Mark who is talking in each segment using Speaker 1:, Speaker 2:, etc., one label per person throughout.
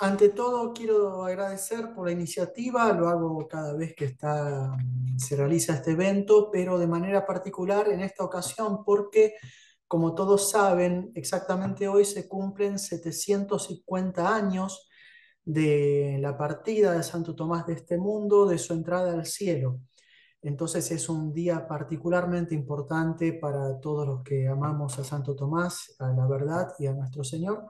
Speaker 1: ante todo quiero agradecer por la iniciativa, lo hago cada vez que se realiza este evento, pero de manera particular en esta ocasión porque, como todos saben, exactamente hoy se cumplen 750 años de la partida de Santo Tomás de este mundo, de su entrada al cielo. Entonces es un día particularmente importante para todos los que amamos a Santo Tomás, a la verdad y a nuestro Señor.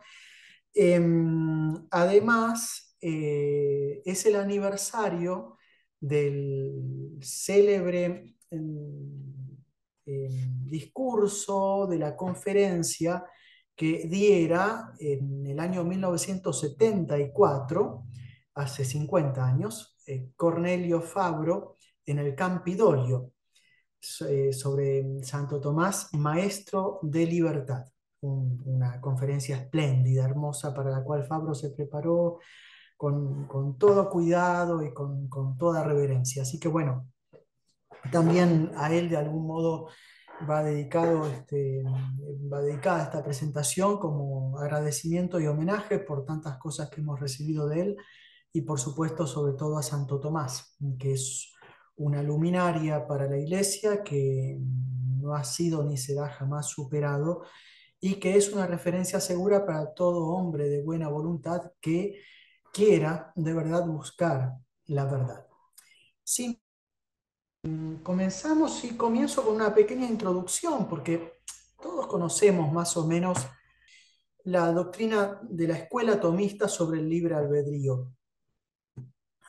Speaker 1: Em, además, eh, es el aniversario del célebre em, em, discurso de la conferencia que diera en el año 1974, hace 50 años, eh, Cornelio Fabro en el Campidoglio, eh, sobre Santo Tomás, maestro de libertad una conferencia espléndida, hermosa, para la cual Fabro se preparó con, todo cuidado y con, con, toda reverencia. Así que bueno, también a él de algún modo va, dedicado este, va dedicada esta presentación como agradecimiento y homenaje por tantas cosas que hemos recibido de él y por supuesto sobre todo a Santo Tomás, que es una luminaria para la iglesia que no ha sido ni será jamás superado y que es una referencia segura para todo hombre de buena voluntad que quiera de verdad buscar la verdad. Sí, comenzamos y comienzo con una pequeña introducción porque todos conocemos más o menos la doctrina de la escuela tomista sobre el libre albedrío.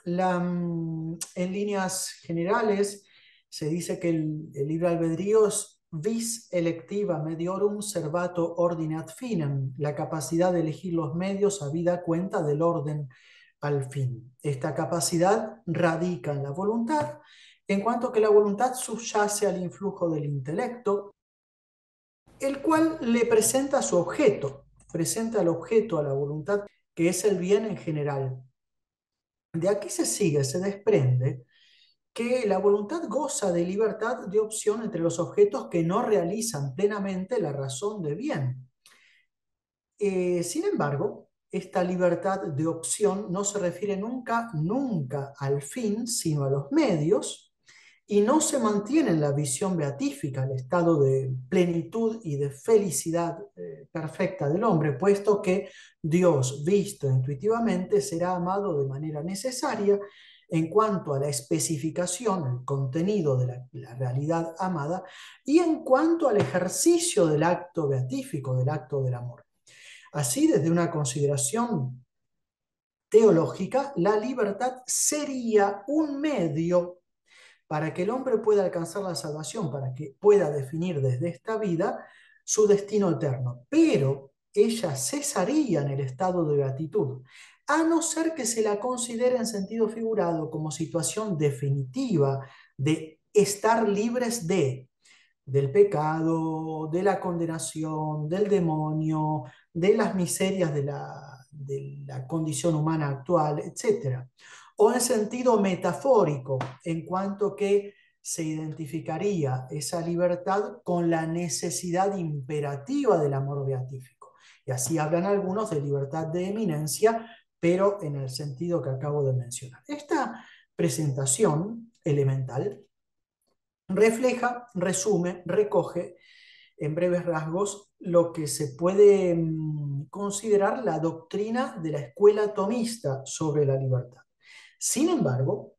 Speaker 1: Mm, en líneas generales se dice que el, el libre albedrío es vis electiva mediorum servato ordinat finem, la capacidad de elegir los medios a vida cuenta del orden al fin. Esta capacidad radica en la voluntad, en cuanto que la voluntad subyace al influjo del intelecto, el cual le presenta su objeto, presenta el objeto a la voluntad, que es el bien en general. De aquí se sigue, se desprende que la voluntad goza de libertad de opción entre los objetos que no realizan plenamente la razón de bien. Eh, sin embargo, esta libertad de opción no se refiere nunca, nunca al fin, sino a los medios, y no se mantiene en la visión beatífica, el estado de plenitud y de felicidad eh, perfecta del hombre, puesto que Dios, visto intuitivamente, será amado de manera necesaria en cuanto a la especificación, el contenido de la, realidad amada, y en cuanto al ejercicio del acto beatífico, del acto del amor. Así, desde una consideración teológica, la libertad sería un medio para que el hombre pueda alcanzar la salvación, para que pueda definir desde esta vida su destino eterno. Pero ella cesaría en el estado de beatitud a no ser que se la considere en sentido figurado como situación definitiva de estar libres de del pecado, de la condenación, del demonio, de las miserias de la, de la condición humana actual, etc. O en sentido metafórico, en cuanto que se identificaría esa libertad con la necesidad imperativa del amor beatífico. Y así hablan algunos de libertad de eminencia, pero en el sentido que acabo de mencionar. Esta presentación elemental refleja, resume, recoge en breves rasgos lo que se puede mm, considerar la doctrina de la escuela tomista sobre la libertad. Sin embargo,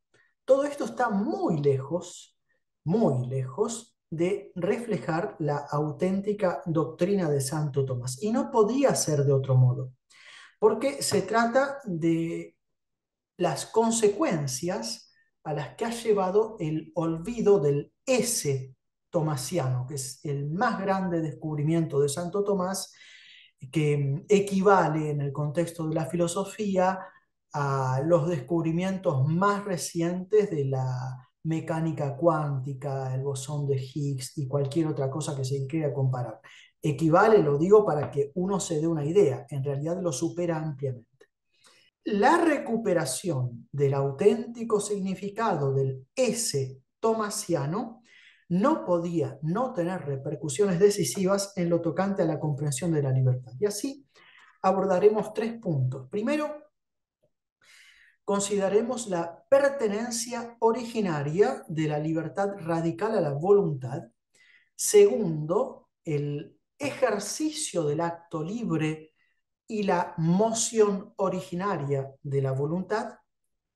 Speaker 1: todo esto está muy lejos, muy lejos de reflejar la auténtica doctrina de Santo Tomás. Y no podía ser de otro modo porque se trata de las consecuencias a las que ha llevado el olvido del ese tomasiano, que es el más grande descubrimiento de Santo Tomás, que equivale en el contexto de la filosofía a los descubrimientos más recientes de la mecánica cuántica, el bosón de Higgs y cualquier otra cosa que se quiera comparar equivale, lo digo para que uno se dé una idea, en realidad lo supera ampliamente. La recuperación del auténtico significado del ese tomasiano no podía no tener repercusiones decisivas en lo tocante a la comprensión de la libertad. Y así abordaremos tres puntos. Primero, consideremos la pertenencia originaria de la libertad radical a la voluntad. Segundo, el ejercicio del acto libre y la moción originaria de la voluntad.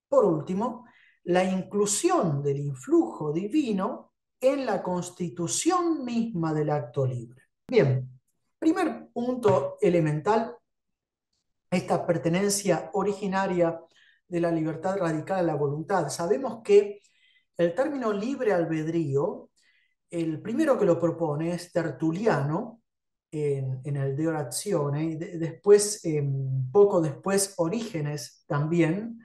Speaker 1: Por último, la inclusión del influjo divino en la constitución misma del acto libre. Bien, primer punto elemental, esta pertenencia originaria de la libertad radical a la voluntad. Sabemos que el término libre albedrío, el primero que lo propone es Tertuliano en, el De Orazione, y después, poco después, Orígenes también.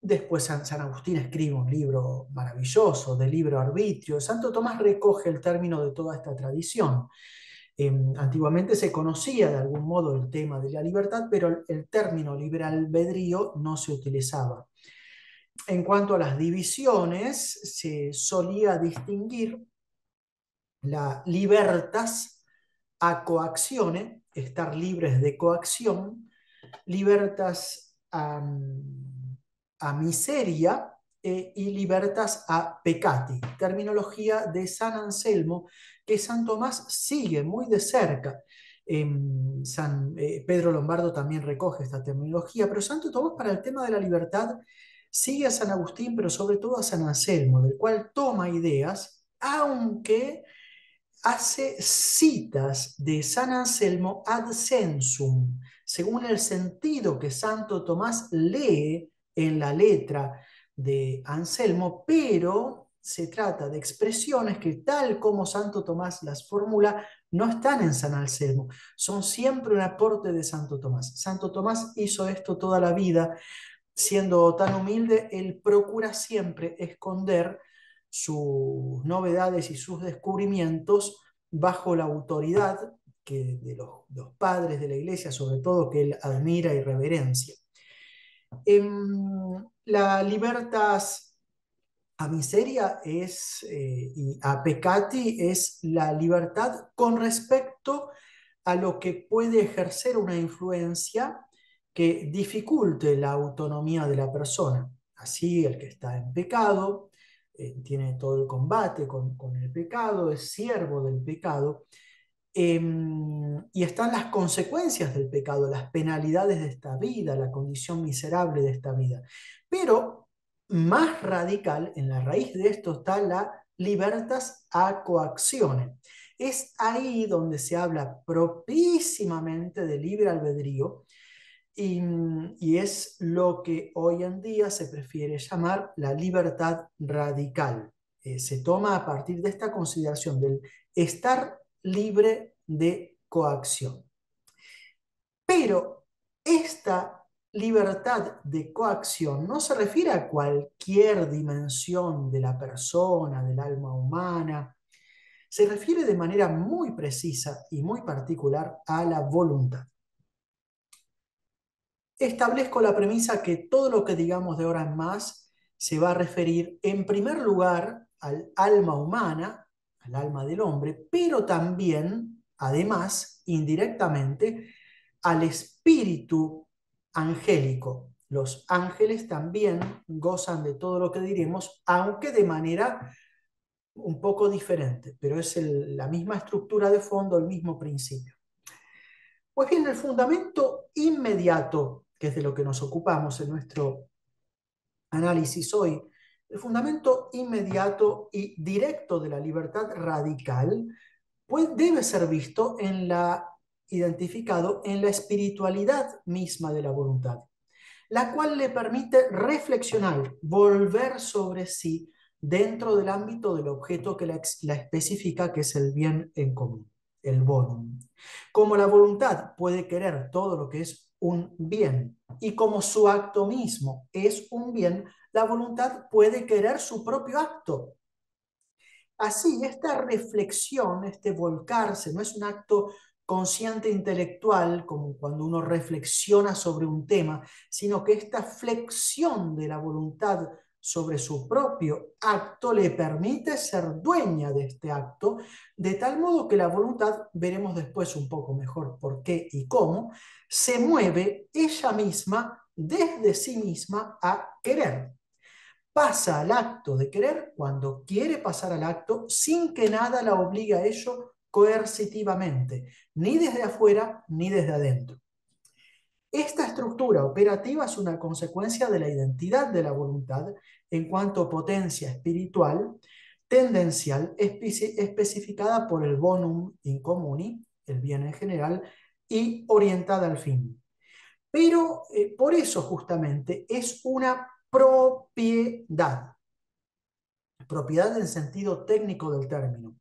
Speaker 1: Después San, San, Agustín escribe un libro maravilloso de libro arbitrio. Santo Tomás recoge el término de toda esta tradición. Em, antiguamente se conocía de algún modo el tema de la libertad, pero el, término libre albedrío no se utilizaba. En cuanto a las divisiones, se solía distinguir la libertas a coaccione, estar libres de coacción, libertas a, miseria, eh, y libertas a peccati, terminología de San Anselmo que San Tomás sigue muy de cerca. San eh, Pedro Lombardo también recoge esta terminología, pero Santo Tomás para el tema de la libertad sigue a San Agustín, pero sobre todo a San Anselmo, del cual toma ideas, aunque hace citas de San Anselmo ad sensum, según el sentido que Santo Tomás lee en la letra de Anselmo, pero se trata de expresiones que tal como Santo Tomás las formula, no están en San Anselmo, son siempre un aporte de Santo Tomás. Santo Tomás hizo esto toda la vida, siendo tan humilde, él procura siempre esconder sus novedades y sus descubrimientos bajo la autoridad que de los, padres de la iglesia, sobre todo, que él admira y reverencia. Em, la libertas a miseria es, eh, y a peccati es la libertad con respecto a lo que puede ejercer una influencia que dificulte la autonomía de la persona. Así, el que está en pecado eh, tiene todo el combate con, con el pecado, es siervo del pecado, Em, y están las consecuencias del pecado, las penalidades de esta vida, la condición miserable de esta vida. Pero más radical, en la raíz de esto está la libertas a coacciones. Es ahí donde se habla propísimamente de libre albedrío y, es lo que hoy en día se prefiere llamar la libertad radical. Eh, se toma a partir de esta consideración del estar libre de coacción. Pero esta libertad de coacción no se refiere a cualquier dimensión de la persona, del alma humana, se refiere de manera muy precisa y muy particular a la voluntad. Establezco la premisa que todo lo que digamos de ahora en más se va a referir en primer lugar al alma humana, al alma del hombre, pero también, además, indirectamente, al espíritu angélico. Los ángeles también gozan de todo lo que diremos, aunque de manera un poco diferente, pero es la misma estructura de fondo, el mismo principio. Pues bien, el fundamento inmediato, que es de lo que nos ocupamos en nuestro análisis hoy, el fundamento inmediato y directo de la libertad radical debe ser visto en la, identificado en la espiritualidad misma de la voluntad, la cual le permite reflexionar, volver sobre sí dentro del ámbito del objeto que la, la especifica, que es el bien en común, el bonum. Como la voluntad puede querer todo lo que es un bien y como su acto mismo es un bien, la voluntad puede querer su propio acto. Así, esta reflexión, este volcarse, no es un acto consciente intelectual, como cuando uno reflexiona sobre un tema, sino que esta flexión de la voluntad sobre su propio acto le permite ser dueña de este acto, de tal modo que la voluntad, veremos después un poco mejor por qué y cómo, se mueve ella misma desde sí misma a querer. Pasa al acto de querer cuando quiere pasar al acto sin que nada la obligue a ello coercitivamente, ni desde afuera ni desde adentro. Esta estructura operativa es una consecuencia de la identidad de la voluntad en cuanto potencia espiritual tendencial especificada por el bonum in communi, el bien en general, y orientada al fin. Pero eh, por eso justamente es una propiedad, propiedad en sentido técnico del término.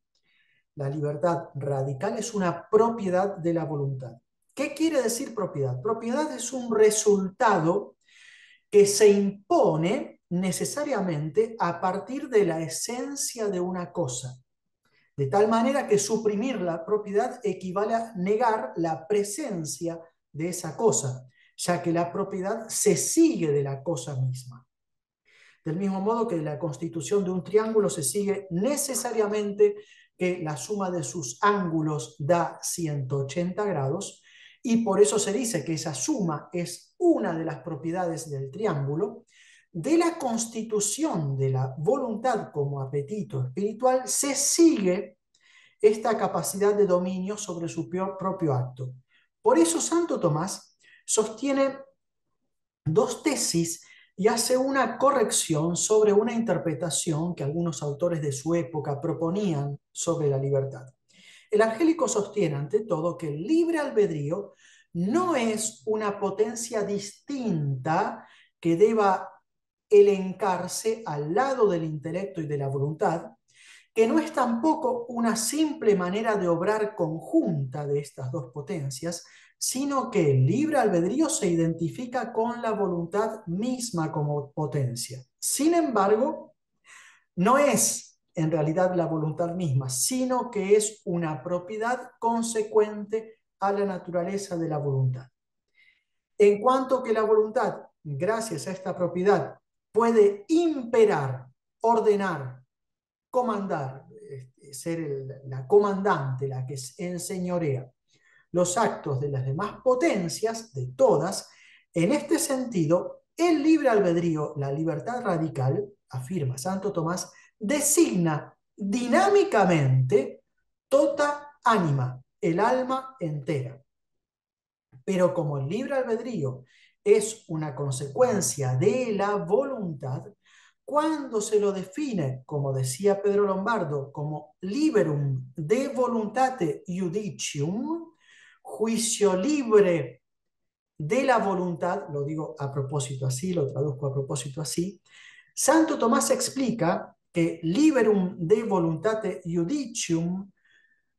Speaker 1: La libertad radical es una propiedad de la voluntad. ¿Qué quiere decir propiedad? Propiedad es un resultado que se impone necesariamente a partir de la esencia de una cosa. De tal manera que suprimir la propiedad equivale a negar la presencia de esa cosa, ya que la propiedad se sigue de la cosa misma. Del mismo modo que la constitución de un triángulo se sigue necesariamente que la suma de sus ángulos da 180 grados, y por eso se dice que esa suma es una de las propiedades del triángulo, de la constitución de la voluntad como apetito espiritual se sigue esta capacidad de dominio sobre su propio acto. Por eso Santo Tomás sostiene dos tesis y hace una corrección sobre una interpretación que algunos autores de su época proponían sobre la libertad. El angélico sostiene ante todo que el libre albedrío no es una potencia distinta que deba elencarse al lado del intelecto y de la voluntad, que no es tampoco una simple manera de obrar conjunta de estas dos potencias, sino que el libre albedrío se identifica con la voluntad misma como potencia. Sin embargo, no es en realidad la voluntad misma, sino que es una propiedad consecuente a la naturaleza de la voluntad. En cuanto que la voluntad, gracias a esta propiedad, puede imperar, ordenar, comandar, este, ser la comandante, la que enseñorea los actos de las demás potencias, de todas, en este sentido, el libre albedrío, la libertad radical, afirma Santo Tomás, designa dinámicamente toda ánima, el alma entera. Pero como el libre albedrío es una consecuencia de la voluntad, cuando se lo define, como decía Pedro Lombardo, como liberum de voluntate judicium, juicio libre de la voluntad, lo digo a propósito así, lo traduzco a propósito así, Santo Tomás explica que liberum de voluntate judicium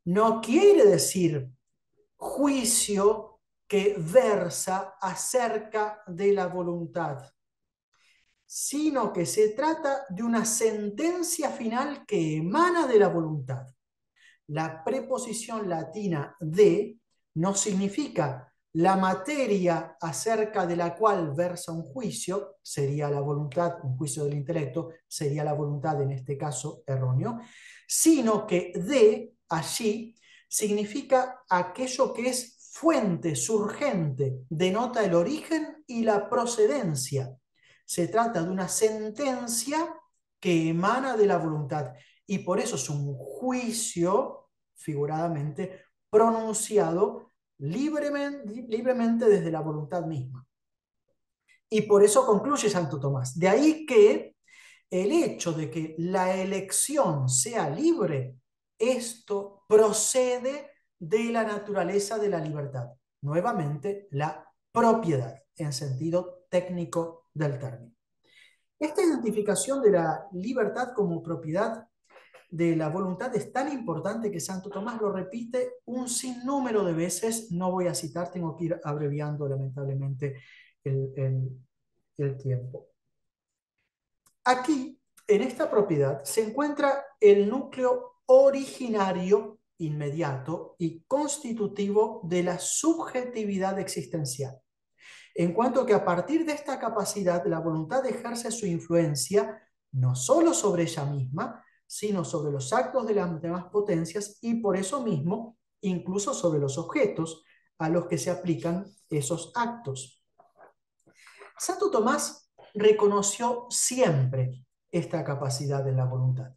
Speaker 1: no quiere decir juicio que versa acerca de la voluntad, sino que se trata de una sentencia final que emana de la voluntad. La preposición latina de no significa la materia acerca de la cual versa un juicio, sería la voluntad, un juicio del intelecto, sería la voluntad en este caso erróneo, sino que de allí significa aquello que es fuente surgente denota el origen y la procedencia. Se trata de una sentencia que emana de la voluntad y por eso es un juicio, figuradamente, pronunciado libremente, desde la voluntad misma. Y por eso concluye Santo Tomás. De ahí que el hecho de que la elección sea libre, esto procede de la naturaleza de la libertad. Nuevamente, la propiedad en sentido técnico del término. Esta identificación de la libertad como propiedad de la voluntad es tan importante que Santo Tomás lo repite un sinnúmero de veces. No voy a citar, tengo que ir abreviando lamentablemente el, el tiempo. Aquí, en esta propiedad, se encuentra el núcleo originario inmediato y constitutivo de la subjetividad existencial. En cuanto que a partir de esta capacidad la voluntad ejerce su influencia no solo sobre ella misma, sino sobre los actos de las demás potencias y por eso mismo incluso sobre los objetos a los que se aplican esos actos. Santo Tomás reconoció siempre esta capacidad de la voluntad,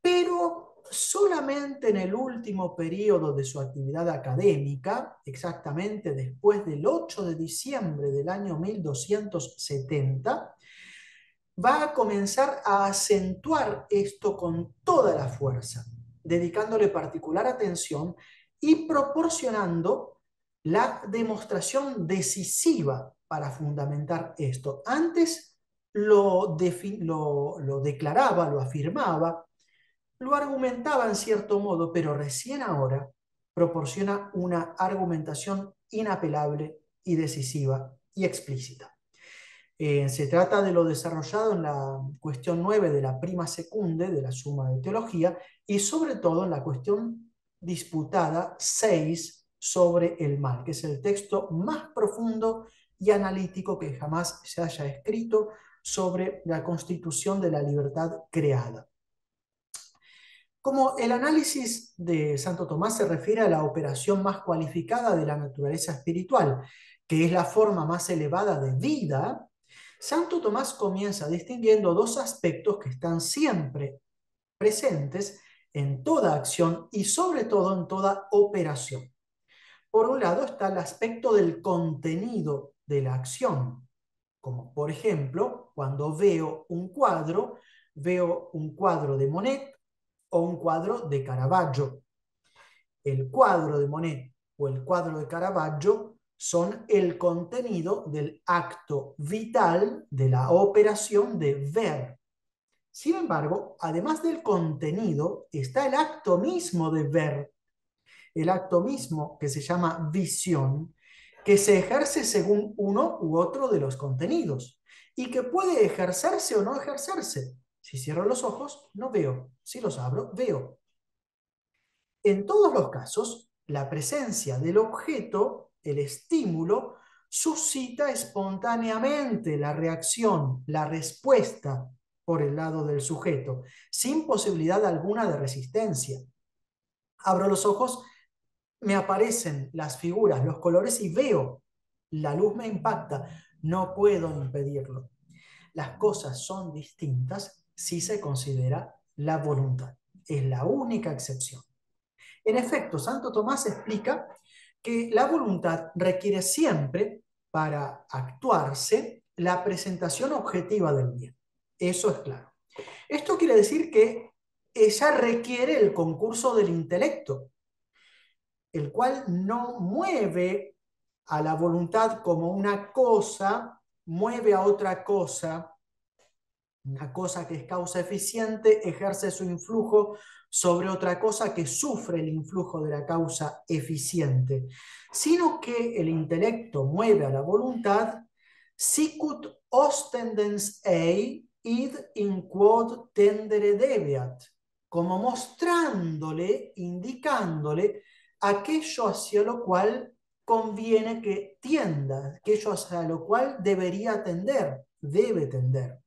Speaker 1: pero solamente en el último periodo de su actividad académica, exactamente después del 8 de diciembre del año 1270, va a comenzar a acentuar esto con toda la fuerza, dedicándole particular atención y proporcionando la demostración decisiva para fundamentar esto. Antes lo, declaraba, lo afirmaba, lo argumentaba en cierto modo, pero recién ahora proporciona una argumentación inapelable y decisiva y explícita. Eh, se trata de lo desarrollado en la cuestión 9 de la prima secunde de la suma de teología y sobre todo en la cuestión disputada 6 sobre el mal, que es el texto más profundo y analítico que jamás se haya escrito sobre la constitución de la libertad creada. Como el análisis de Santo Tomás se refiere a la operación más cualificada de la naturaleza espiritual, que es la forma más elevada de vida, Santo Tomás comienza distinguiendo dos aspectos que están siempre presentes en toda acción y sobre todo en toda operación. Por un lado está el aspecto del contenido de la acción, como por ejemplo cuando veo un cuadro, veo un cuadro de Monet o un cuadro de Caravaggio. El cuadro de Monet o el cuadro de Caravaggio son el contenido del acto vital de la operación de ver. Sin embargo, además del contenido, está el acto mismo de ver, el acto mismo que se llama visión, que se ejerce según uno u otro de los contenidos y que puede ejercerse o no ejercerse. Si cierro los ojos, no veo. Si los abro, veo. En todos los casos, la presencia del objeto el estímulo, suscita espontáneamente la reacción, la respuesta por el lado del sujeto, sin posibilidad alguna de resistencia. Abro los ojos, me aparecen las figuras, los colores y veo, la luz me impacta, no puedo impedirlo. Las cosas son distintas si se considera la voluntad. Es la única excepción. En efecto, Santo Tomás explica que la voluntad requiere siempre, para actuarse, la presentación objetiva del bien. Eso es claro. Esto quiere decir que ella requiere el concurso del intelecto, el cual no mueve a la voluntad como una cosa, mueve a otra cosa, una cosa que es causa eficiente, ejerce su influjo sobre otra cosa que sufre el influjo de la causa eficiente, sino que el intelecto mueve a la voluntad sicut ostendens ei id in quod tendere debeat, como mostrándole, indicándole aquello hacia lo cual conviene que tienda, aquello hacia lo cual debería tender, debe tender.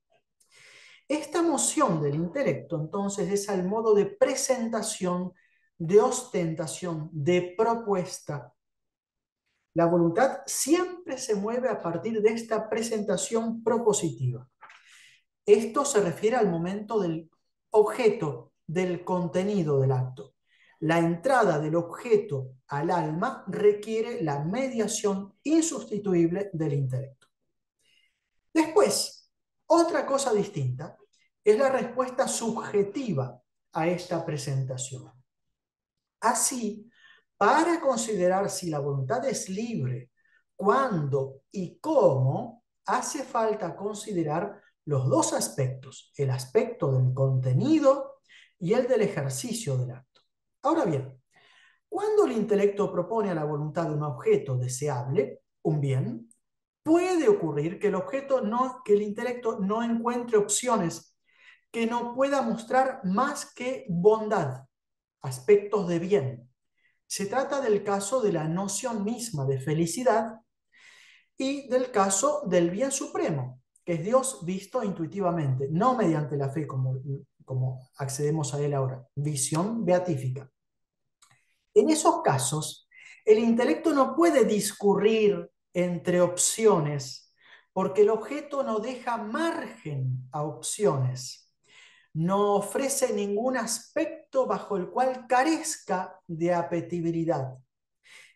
Speaker 1: Esta moción del intelecto entonces es al modo de presentación, de ostentación, de propuesta. La voluntad siempre se mueve a partir de esta presentación propositiva. Esto se refiere al momento del objeto, del contenido del acto. La entrada del objeto al alma requiere la mediación insustituible del intelecto. Después, otra cosa distinta es la respuesta subjetiva a esta presentación. Así, para considerar si la voluntad es libre, cuándo y cómo, hace falta considerar los dos aspectos, el aspecto del contenido y el del ejercicio del acto. Ahora bien, cuando el intelecto propone a la voluntad un objeto deseable, un bien, puede ocurrir que el objeto no, que el intelecto no encuentre opciones que no pueda mostrar más que bondad, aspectos de bien. Se trata del caso de la noción misma de felicidad y del caso del bien supremo, que es Dios visto intuitivamente, no mediante la fe como, como accedemos a él ahora, visión beatífica. En esos casos, el intelecto no puede discurrir entre opciones porque el objeto no deja margen a opciones, no ofrece ningún aspecto bajo el cual carezca de apetibilidad.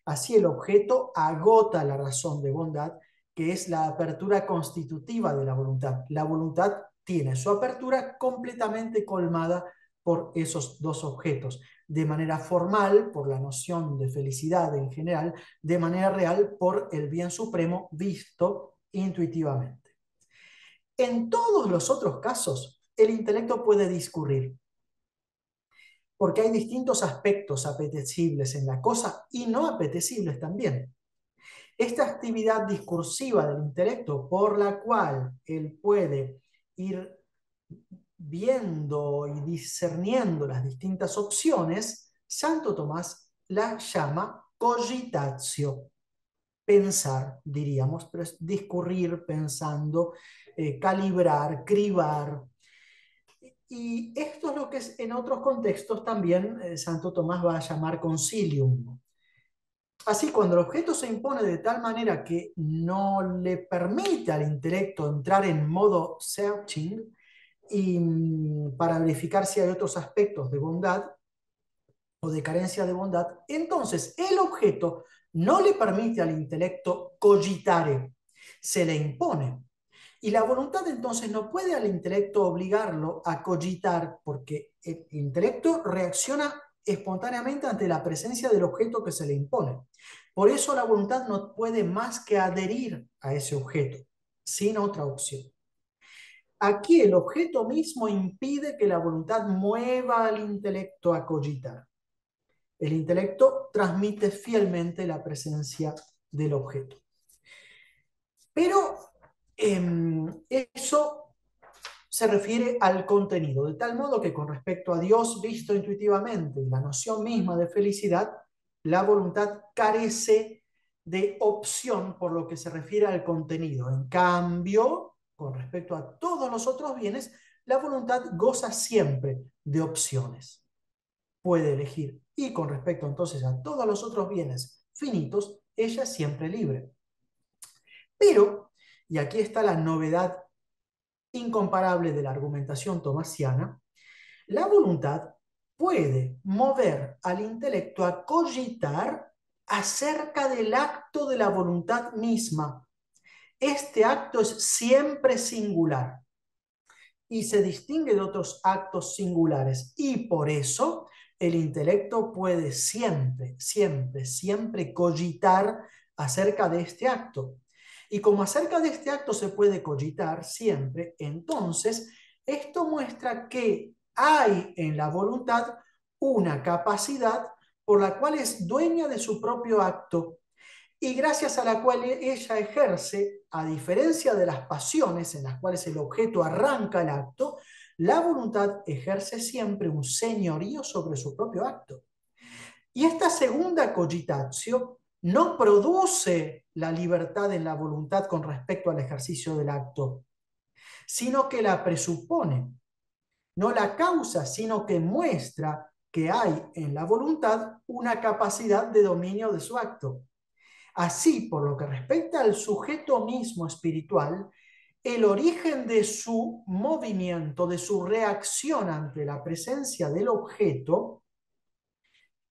Speaker 1: Así el objeto agota la razón de bondad, que es la apertura constitutiva de la voluntad. La voluntad tiene su apertura completamente colmada por esos dos objetos, de manera formal por la noción de felicidad en general, de manera real por el bien supremo visto intuitivamente. En todos los otros casos, el intelecto puede discurrir, porque hay distintos aspectos apetecibles en la cosa y no apetecibles también. Esta actividad discursiva del intelecto por la cual él puede ir viendo y discerniendo las distintas opciones, Santo Tomás la llama cogitatio. Pensar, diríamos, pero discurrir pensando, eh, calibrar, cribar. Y esto es lo que en otros contextos también eh, Santo Tomás va a llamar concilium. Así, cuando el objeto se impone de tal manera que no le permite al intelecto entrar en modo searching, y mm, para verificar si hay otros aspectos de bondad o de carencia de bondad, entonces el objeto no le permite al intelecto cogitare, se le impone. Y la voluntad entonces no puede al intelecto obligarlo a cogitar porque el intelecto reacciona espontáneamente ante la presencia del objeto que se le impone. Por eso la voluntad no puede más que adherir a ese objeto, sin otra opción. Aquí el objeto mismo impide que la voluntad mueva al intelecto a cogitar. El intelecto transmite fielmente la presencia del objeto. Pero em, eso se refiere al contenido, de tal modo que con respecto a Dios visto intuitivamente y la noción misma de felicidad, la voluntad carece de opción por lo que se refiere al contenido. En cambio, con respecto a todos los otros bienes, la voluntad goza siempre de opciones. Puede elegir. Y con respecto entonces a todos los otros bienes finitos, ella es siempre libre. Pero, y aquí está la novedad incomparable de la argumentación tomasiana, la voluntad puede mover al intelecto a cogitar acerca del acto de la voluntad misma, este acto es siempre singular y se distingue de otros actos singulares. Y por eso el intelecto puede siempre, siempre, siempre cogitar acerca de este acto. Y como acerca de este acto se puede cogitar siempre, entonces esto muestra que hay en la voluntad una capacidad por la cual es dueña de su propio acto y gracias a la cual ella ejerce, a diferencia de las pasiones en las cuales el objeto arranca el acto, la voluntad ejerce siempre un señorío sobre su propio acto. Y esta segunda cogitatio no produce la libertad en la voluntad con respecto al ejercicio del acto, sino que la presupone. No la causa, sino que muestra que hay en la voluntad una capacidad de dominio de su acto. Así, por lo que respecta al sujeto mismo espiritual, el origen de su movimiento, de su reacción ante la presencia del objeto,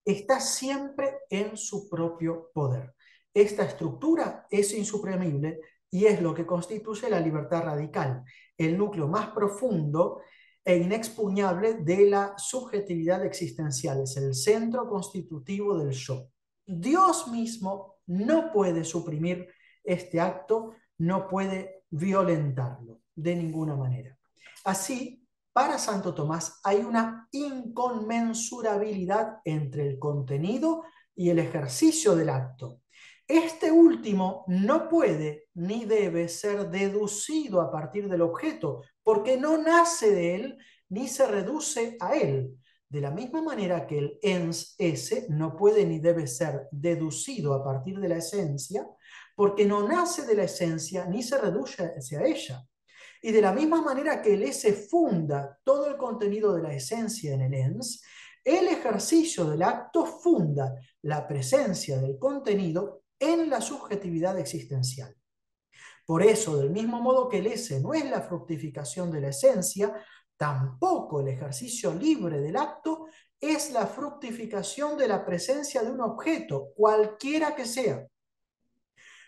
Speaker 1: está siempre en su propio poder. Esta estructura es insuprimible y es lo que constituye la libertad radical, el núcleo más profundo e inexpugnable de la subjetividad existencial, es el centro constitutivo del yo. Dios mismo no puede suprimir este acto, no puede violentarlo de ninguna manera. Así, para Santo Tomás hay una inconmensurabilidad entre el contenido y el ejercicio del acto. Este último no puede ni debe ser deducido a partir del objeto, porque no nace de él ni se reduce a él. De la misma manera que el ens S no puede ni debe ser deducido a partir de la esencia, porque no nace de la esencia ni se reduce hacia ella. Y de la misma manera que el S funda todo el contenido de la esencia en el ens, el ejercicio del acto funda la presencia del contenido en la subjetividad existencial. Por eso, del mismo modo que el S no es la fructificación de la esencia, tampoco el ejercicio libre del acto es la fructificación de la presencia de un objeto, cualquiera que sea.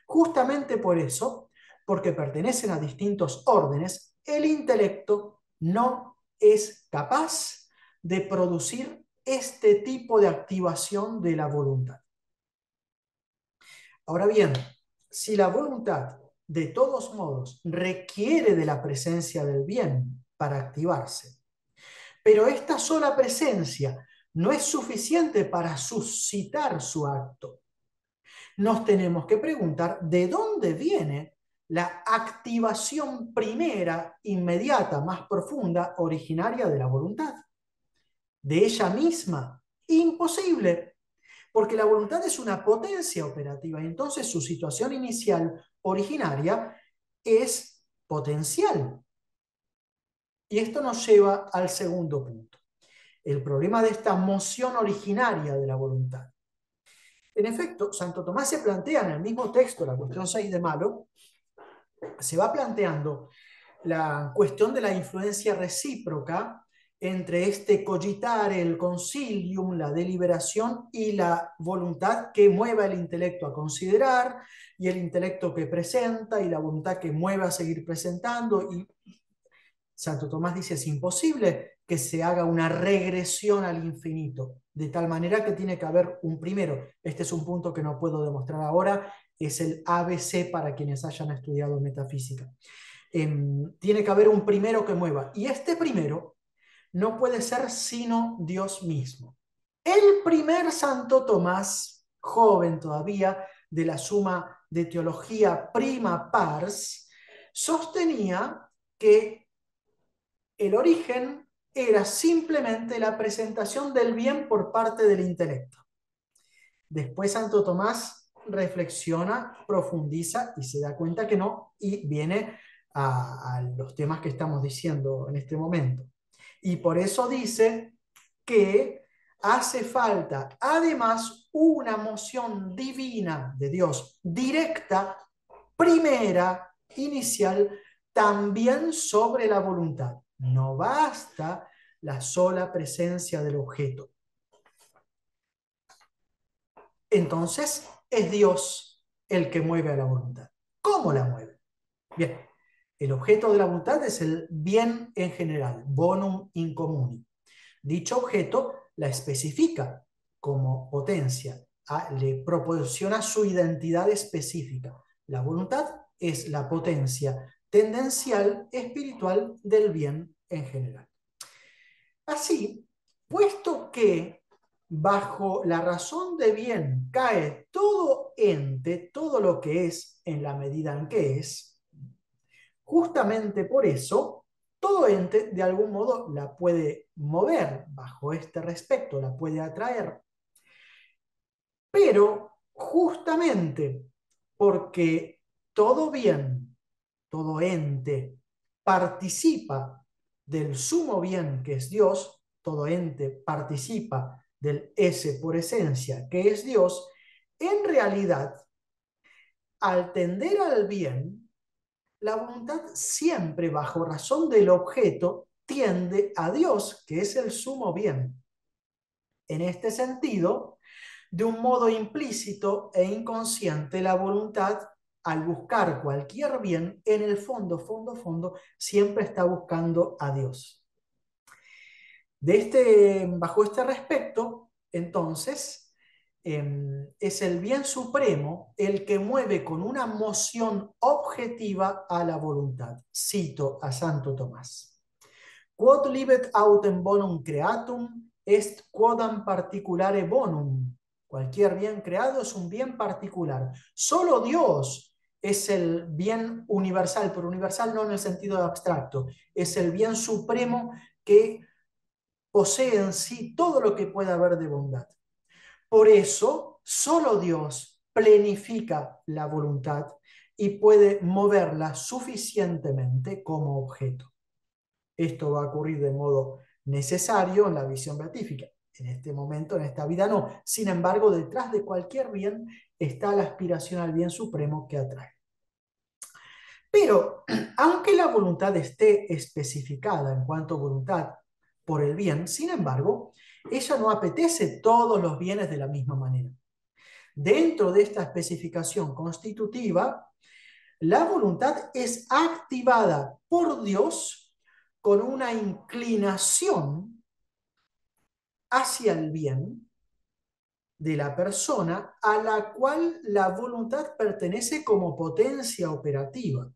Speaker 1: Justamente por eso, porque pertenecen a distintos órdenes, el intelecto no es capaz de producir este tipo de activación de la voluntad. Ahora bien, si la voluntad de todos modos requiere de la presencia del bien para activarse, pero esta sola presencia no es suficiente para suscitar su acto, nos tenemos que preguntar de dónde viene la activación primera, inmediata, más profunda, originaria de la voluntad. De ella misma. Imposible, porque la voluntad es una potencia operativa, entonces su situación inicial originaria es potencial. Y esto nos lleva al segundo punto, el problema de esta moción originaria de la voluntad. En efecto, Santo Tomás se plantea en el mismo texto, la cuestión 6 de Malo, se va planteando la cuestión de la influencia recíproca entre este cogitar, el concilium, la deliberación y la voluntad que mueva el intelecto a considerar y el intelecto que presenta y la voluntad que mueve a seguir presentando. Y Santo Tomás dice, es imposible que se haga una regresión al infinito, de tal manera que tiene que haber un primero. Este es un punto que no puedo demostrar ahora, es el ABC para quienes hayan estudiado metafísica. Em, tiene que haber un primero que mueva, y este primero no puede ser sino Dios mismo. El primer Santo Tomás, joven todavía, de la suma de teología prima pars, sostenía que el origen era simplemente la presentación del bien por parte del intelecto. Después Santo Tomás reflexiona, profundiza y se da cuenta que no, y viene a, los temas que estamos diciendo en este momento. Y por eso dice que hace falta además una moción divina de Dios, directa, primera, inicial, también sobre la voluntad. No basta la sola presencia del objeto. Entonces es Dios el que mueve a la voluntad. ¿Cómo la mueve? Bien, el objeto de la voluntad es el bien en general, bonum in comuni. Dicho objeto la especifica como potencia, le proporciona su identidad específica. La voluntad es la potencia tendencial espiritual del bien en general. Así, puesto que bajo la razón de bien cae todo ente, todo lo que es en la medida en que es, justamente por eso, todo ente de algún modo la puede mover bajo este respecto, la puede atraer. Pero justamente porque todo bien todo ente participa del sumo bien que es Dios, todo ente participa del ese por esencia que es Dios, en realidad, al tender al bien, la voluntad siempre bajo razón del objeto tiende a Dios, que es el sumo bien. En este sentido, de un modo implícito e inconsciente, la voluntad al buscar cualquier bien, en el fondo, fondo, fondo, siempre está buscando a Dios. De este, bajo este respecto, entonces, em, es el bien supremo el que mueve con una moción objetiva a la voluntad. Cito a Santo Tomás. Quod libet autem bonum creatum est quodam particulare bonum. Cualquier bien creado es un bien particular. Solo Dios es el bien universal, pero universal no en el sentido abstracto, es el bien supremo que posee en sí todo lo que pueda haber de bondad. Por eso, solo Dios plenifica la voluntad y puede moverla suficientemente como objeto. Esto va a ocurrir de modo necesario en la visión beatífica. En este momento, en esta vida no. Sin embargo, detrás de cualquier bien está la aspiración al bien supremo que atrae. Pero, aunque la voluntad esté especificada en cuanto voluntad por el bien, sin embargo, ella no apetece todos los bienes de la misma manera. Dentro de esta especificación constitutiva, la voluntad es activada por Dios con una inclinación hacia el bien de la persona a la cual la voluntad pertenece como potencia operativa.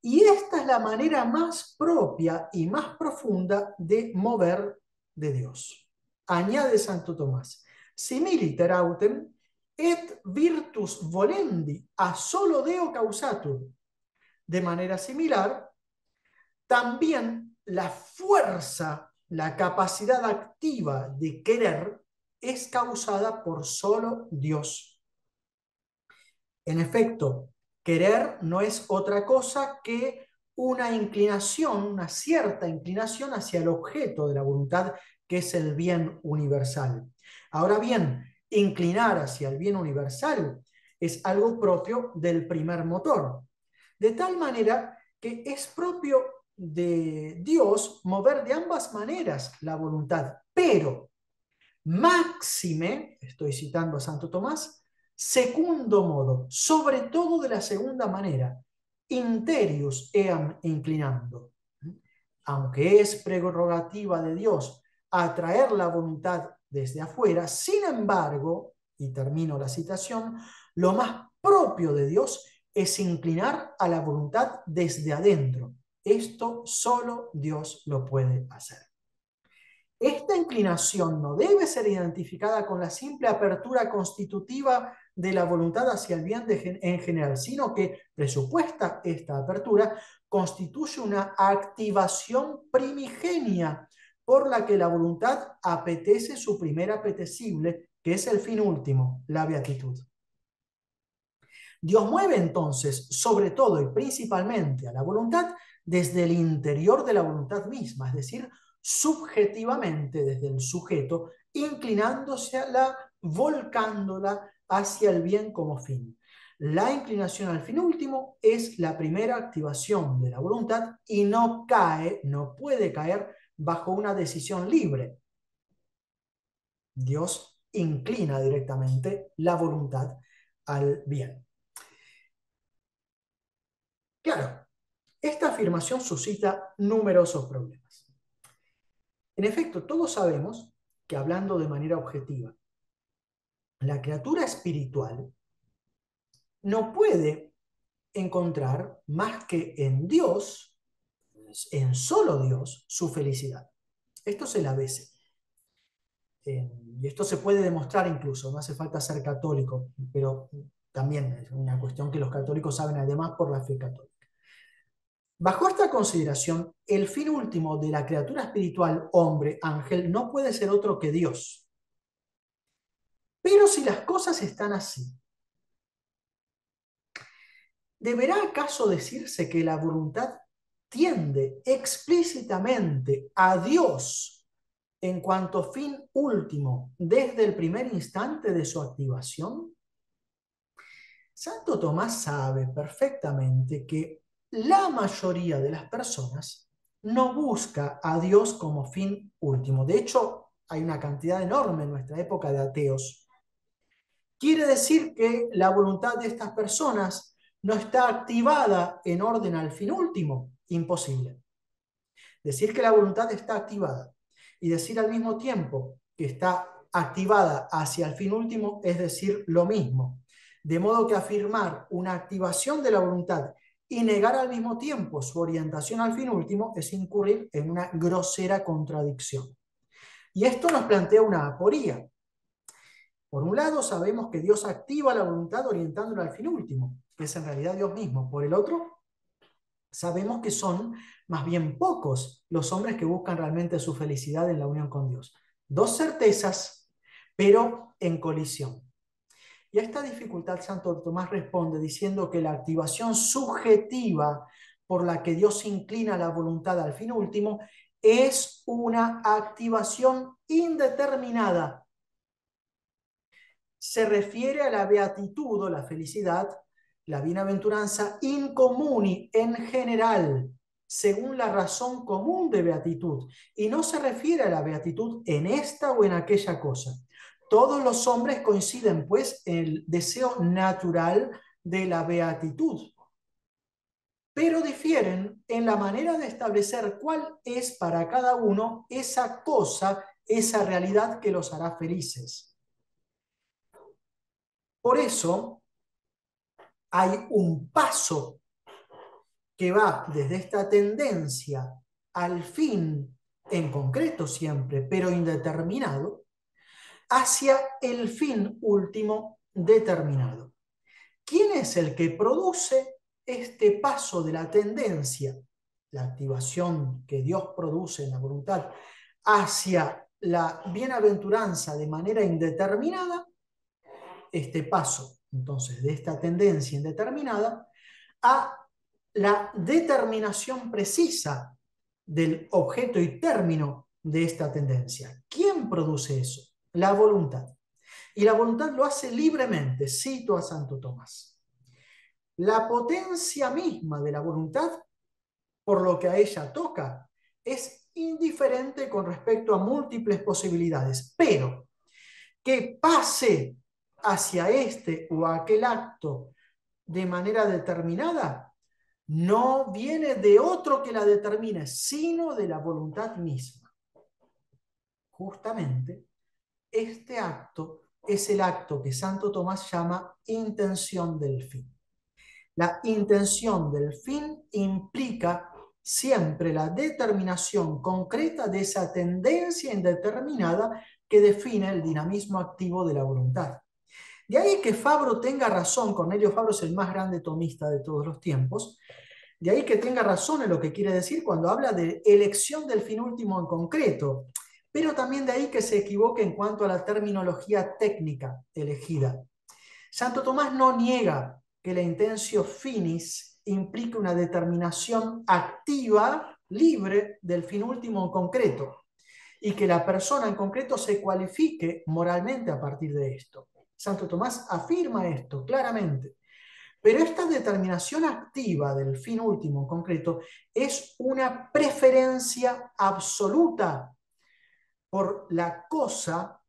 Speaker 1: Y esta es la manera más propia y más profunda de mover de Dios. Añade Santo Tomás, similiter autem et virtus volendi a solo deo causatur. De manera similar, también la fuerza, la capacidad activa de querer es causada por solo Dios. En efecto, querer no es otra cosa que una inclinación, una cierta inclinación hacia el objeto de la voluntad, que es el bien universal. Ahora bien, inclinar hacia el bien universal es algo propio del primer motor, de tal manera que es propio de Dios mover de ambas maneras la voluntad, pero máxime, estoy citando a Santo Tomás, segundo modo, sobre todo de la segunda manera, interius eam inclinando. Aunque es prerrogativa de Dios atraer la voluntad desde afuera, sin embargo, y termino la citación, lo más propio de Dios es inclinar a la voluntad desde adentro. Esto solo Dios lo puede hacer. Esta inclinación no debe ser identificada con la simple apertura constitutiva de la voluntad hacia el bien en general, sino que presupuesta esta apertura constituye una activación primigenia por la que la voluntad apetece su primer apetecible, que es el fin último, la beatitud. Dios mueve entonces, sobre todo y principalmente a la voluntad, desde el interior de la voluntad misma, es decir, subjetivamente desde el sujeto, inclinándose a la, volcándola hacia el bien como fin. La inclinación al fin último es la primera activación de la voluntad y no cae, no puede caer bajo una decisión libre. Dios inclina directamente la voluntad al bien. Claro, esta afirmación suscita numerosos problemas. En efecto, todos sabemos que hablando de manera objetiva, la criatura espiritual no puede encontrar más que en Dios, en solo Dios, su felicidad. Esto es el ABC. Y esto se puede demostrar incluso, no hace falta ser católico, pero también es una cuestión que los católicos saben además por la fe católica. Bajo esta consideración, el fin último de la criatura espiritual, hombre, ángel, no puede ser otro que Dios. Pero si las cosas están así, ¿deberá acaso decirse que la voluntad tiende explícitamente a Dios en cuanto fin último desde el primer instante de su activación? Santo Tomás sabe perfectamente que la mayoría de las personas no busca a Dios como fin último. De hecho, hay una cantidad enorme en nuestra época de ateos. Quiere decir que la voluntad de estas personas no está activada en orden al fin último. Imposible. Decir que la voluntad está activada y decir al mismo tiempo que está activada hacia el fin último es decir lo mismo. De modo que afirmar una activación de la voluntad y negar al mismo tiempo su orientación al fin último es incurrir en una grosera contradicción. Y esto nos plantea una aporía. Por un lado, sabemos que Dios activa la voluntad orientándola al fin último, que es en realidad Dios mismo. Por el otro, sabemos que son más bien pocos los hombres que buscan realmente su felicidad en la unión con Dios. Dos certezas, pero en colisión. Y a esta dificultad Santo Tomás responde diciendo que la activación subjetiva por la que Dios inclina la voluntad al fin último es una activación indeterminada. Se refiere a la beatitud o la felicidad, la bienaventuranza in comuni, en general, según la razón común de beatitud. Y no se refiere a la beatitud en esta o en aquella cosa. Todos los hombres coinciden, pues, en el deseo natural de la beatitud, pero difieren en la manera de establecer cuál es para cada uno esa cosa, esa realidad que los hará felices. Por eso hay un paso que va desde esta tendencia al fin, en concreto siempre, pero indeterminado, hacia el fin último determinado. ¿Quién es el que produce este paso de la tendencia, la activación que Dios produce en la voluntad, hacia la bienaventuranza de manera indeterminada, este paso, entonces, de esta tendencia indeterminada a la determinación precisa del objeto y término de esta tendencia. ¿Quién produce eso? La voluntad. Y la voluntad lo hace libremente, cito a Santo Tomás. La potencia misma de la voluntad, por lo que a ella toca, es indiferente con respecto a múltiples posibilidades, pero que pase hacia este o aquel acto de manera determinada, no viene de otro que la determine, sino de la voluntad misma. Justamente, este acto es el acto que Santo Tomás llama intención del fin. La intención del fin implica siempre la determinación concreta de esa tendencia indeterminada que define el dinamismo activo de la voluntad. De ahí que Fabro tenga razón, Cornelio Fabro es el más grande tomista de todos los tiempos, de ahí que tenga razón en lo que quiere decir cuando habla de elección del fin último en concreto, pero también de ahí que se equivoque en cuanto a la terminología técnica elegida. Santo Tomás no niega que la intensio finis implica una determinación activa, libre del fin último en concreto, y que la persona en concreto se cualifique moralmente a partir de esto. Santo Tomás afirma esto claramente. Pero esta determinación activa del fin último en concreto es una preferencia absoluta por la cosa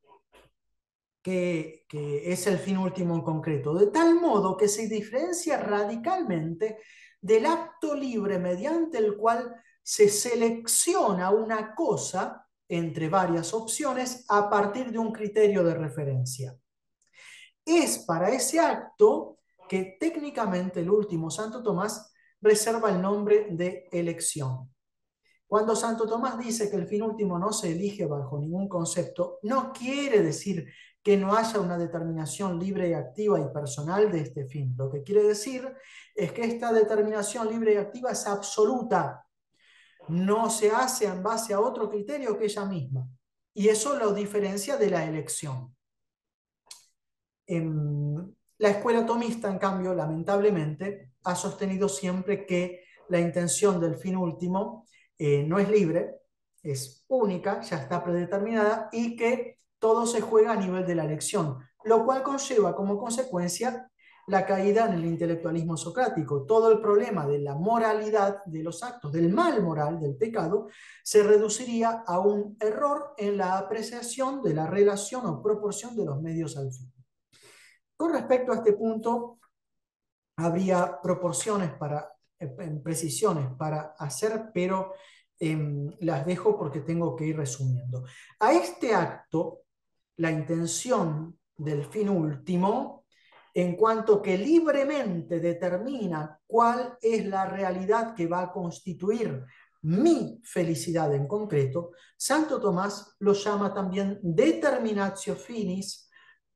Speaker 1: que, es el fin último en concreto, de tal modo que se diferencia radicalmente del acto libre mediante el cual se selecciona una cosa entre varias opciones a partir de un criterio de referencia. Es para ese acto que técnicamente el último Santo Tomás reserva el nombre de elección. Cuando Santo Tomás dice que el fin último no se elige bajo ningún concepto, no quiere decir que no haya una determinación libre y activa y personal de este fin. Lo que quiere decir es que esta determinación libre y activa es absoluta. No se hace en base a otro criterio que ella misma. Y eso lo diferencia de la elección. En la escuela tomista, en cambio, lamentablemente, ha sostenido siempre que la intención del fin último eh, no es libre, es única, ya está predeterminada y que todo se juega a nivel de la elección, lo cual conlleva como consecuencia la caída en el intelectualismo socrático. Todo el problema de la moralidad de los actos, del mal moral, del pecado, se reduciría a un error en la apreciación de la relación o proporción de los medios al fin. Con respecto a este punto, habría proporciones para, eh, precisiones para hacer, pero em, las dejo porque tengo que ir resumiendo. A este acto la intención del fin último, en cuanto que libremente determina cuál es la realidad que va a constituir mi felicidad en concreto, Santo Tomás lo llama también determinatio finis,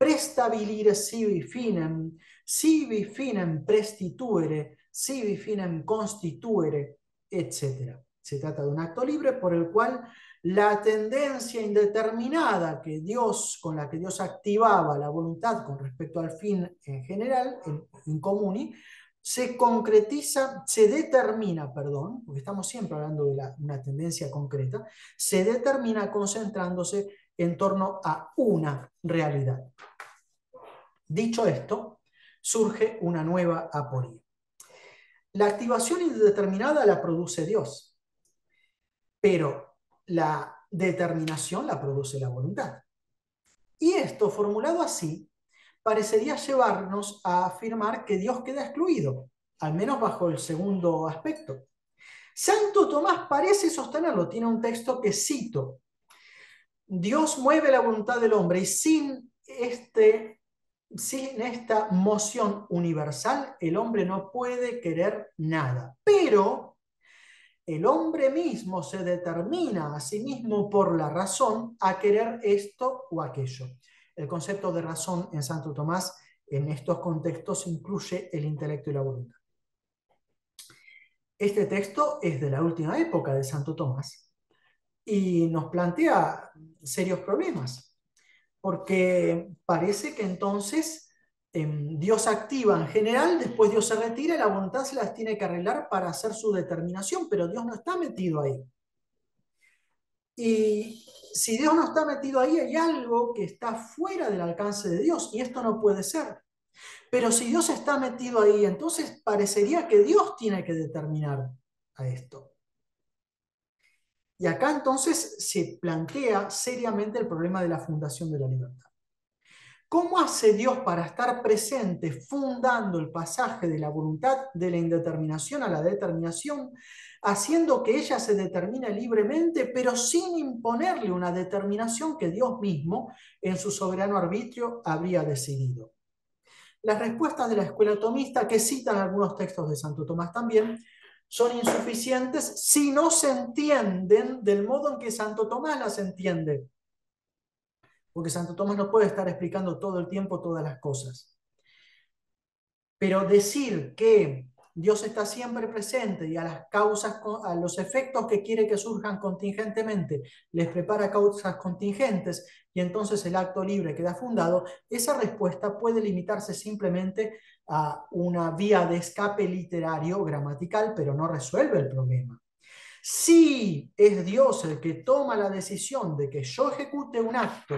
Speaker 1: prestabilire sivi finem, sivi finem prestituere, sivi finem constituere, etc. Se trata de un acto libre por el cual la tendencia indeterminada que Dios, con la que Dios activaba la voluntad con respecto al fin en general, en, en comuni, se concretiza, se determina, perdón, porque estamos siempre hablando de una tendencia concreta, se determina concentrándose en torno a una realidad. Dicho esto, surge una nueva aporía. La activación indeterminada la produce Dios, pero la determinación la produce la voluntad. Y esto, formulado así, parecería llevarnos a afirmar que Dios queda excluido, al menos bajo el segundo aspecto. Santo Tomás parece sostenerlo, tiene un texto que cito. Dios mueve la voluntad del hombre y sin, este, sin esta moción universal el hombre no puede querer nada. Pero el hombre mismo se determina a sí mismo por la razón a querer esto o aquello. El concepto de razón en Santo Tomás en estos contextos incluye el intelecto y la voluntad. Este texto es de la última época de Santo Tomás y nos plantea serios problemas, porque parece que entonces em, Dios activa en general, después Dios se retira y la voluntad se las tiene que arreglar para hacer su determinación, pero Dios no está metido ahí. Y si Dios no está metido ahí, hay algo que está fuera del alcance de Dios y esto no puede ser. Pero si Dios está metido ahí, entonces parecería que Dios tiene que determinar a esto. Y acá entonces se plantea seriamente el problema de la fundación de la libertad. ¿Cómo hace Dios para estar presente fundando el pasaje de la voluntad de la indeterminación a la determinación, haciendo que ella se determine libremente, pero sin imponerle una determinación que Dios mismo, en su soberano arbitrio, habría decidido? Las respuestas de la escuela tomista, que citan algunos textos de Santo Tomás también, son insuficientes si no se entienden del modo en que Santo Tomás las entiende porque Santo Tomás no puede estar explicando todo el tiempo todas las cosas. Pero decir que Dios está siempre presente y a las causas, a los efectos que quiere que surjan contingentemente, les prepara causas contingentes y entonces el acto libre queda fundado, esa respuesta puede limitarse simplemente a una vía de escape literario, gramatical, pero no resuelve el problema. Si es Dios el que toma la decisión de que yo ejecute un acto,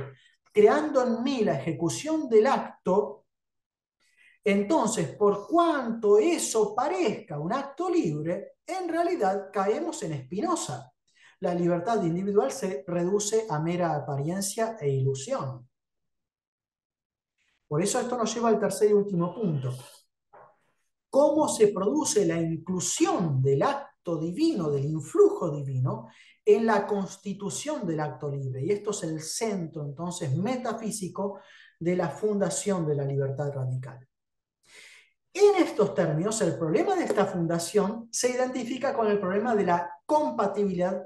Speaker 1: creando en mí la ejecución del acto, entonces, por cuanto eso parezca un acto libre, en realidad caemos en espinosa. La libertad individual se reduce a mera apariencia e ilusión. Por eso esto nos lleva al tercer y último punto. ¿Cómo se produce la inclusión del acto? divino, del influjo divino, en la constitución del acto libre. Y esto es el centro, entonces, metafísico de la fundación de la libertad radical. En estos términos, el problema de esta fundación se identifica con el problema de la compatibilidad,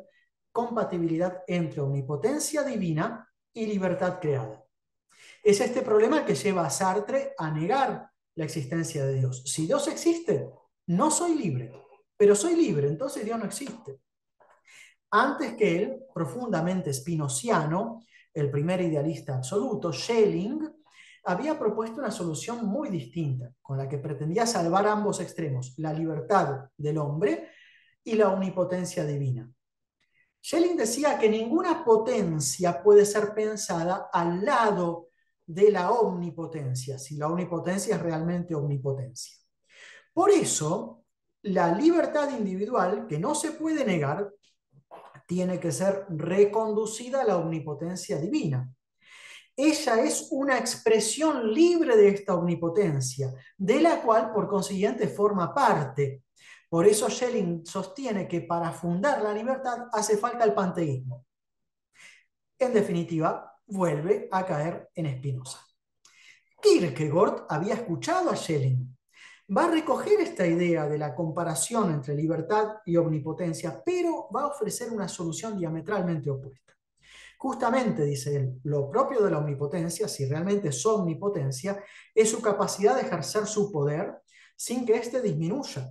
Speaker 1: compatibilidad entre omnipotencia divina y libertad creada. Es este problema el que lleva a Sartre a negar la existencia de Dios. Si Dios existe, no soy libre pero soy libre, entonces Dios no existe. Antes que él, profundamente spinociano, el primer idealista absoluto, Schelling, había propuesto una solución muy distinta, con la que pretendía salvar ambos extremos, la libertad del hombre y la omnipotencia divina. Schelling decía que ninguna potencia puede ser pensada al lado de la omnipotencia, si la omnipotencia es realmente omnipotencia. Por eso, la libertad individual, que no se puede negar, tiene que ser reconducida a la omnipotencia divina. Ella es una expresión libre de esta omnipotencia, de la cual por consiguiente forma parte. Por eso Schelling sostiene que para fundar la libertad hace falta el panteísmo. En definitiva, vuelve a caer en Spinoza. Kierkegaard había escuchado a Schelling va a recoger esta idea de la comparación entre libertad y omnipotencia, pero va a ofrecer una solución diametralmente opuesta. Justamente, dice él, lo propio de la omnipotencia, si realmente es omnipotencia, es su capacidad de ejercer su poder sin que éste disminuya,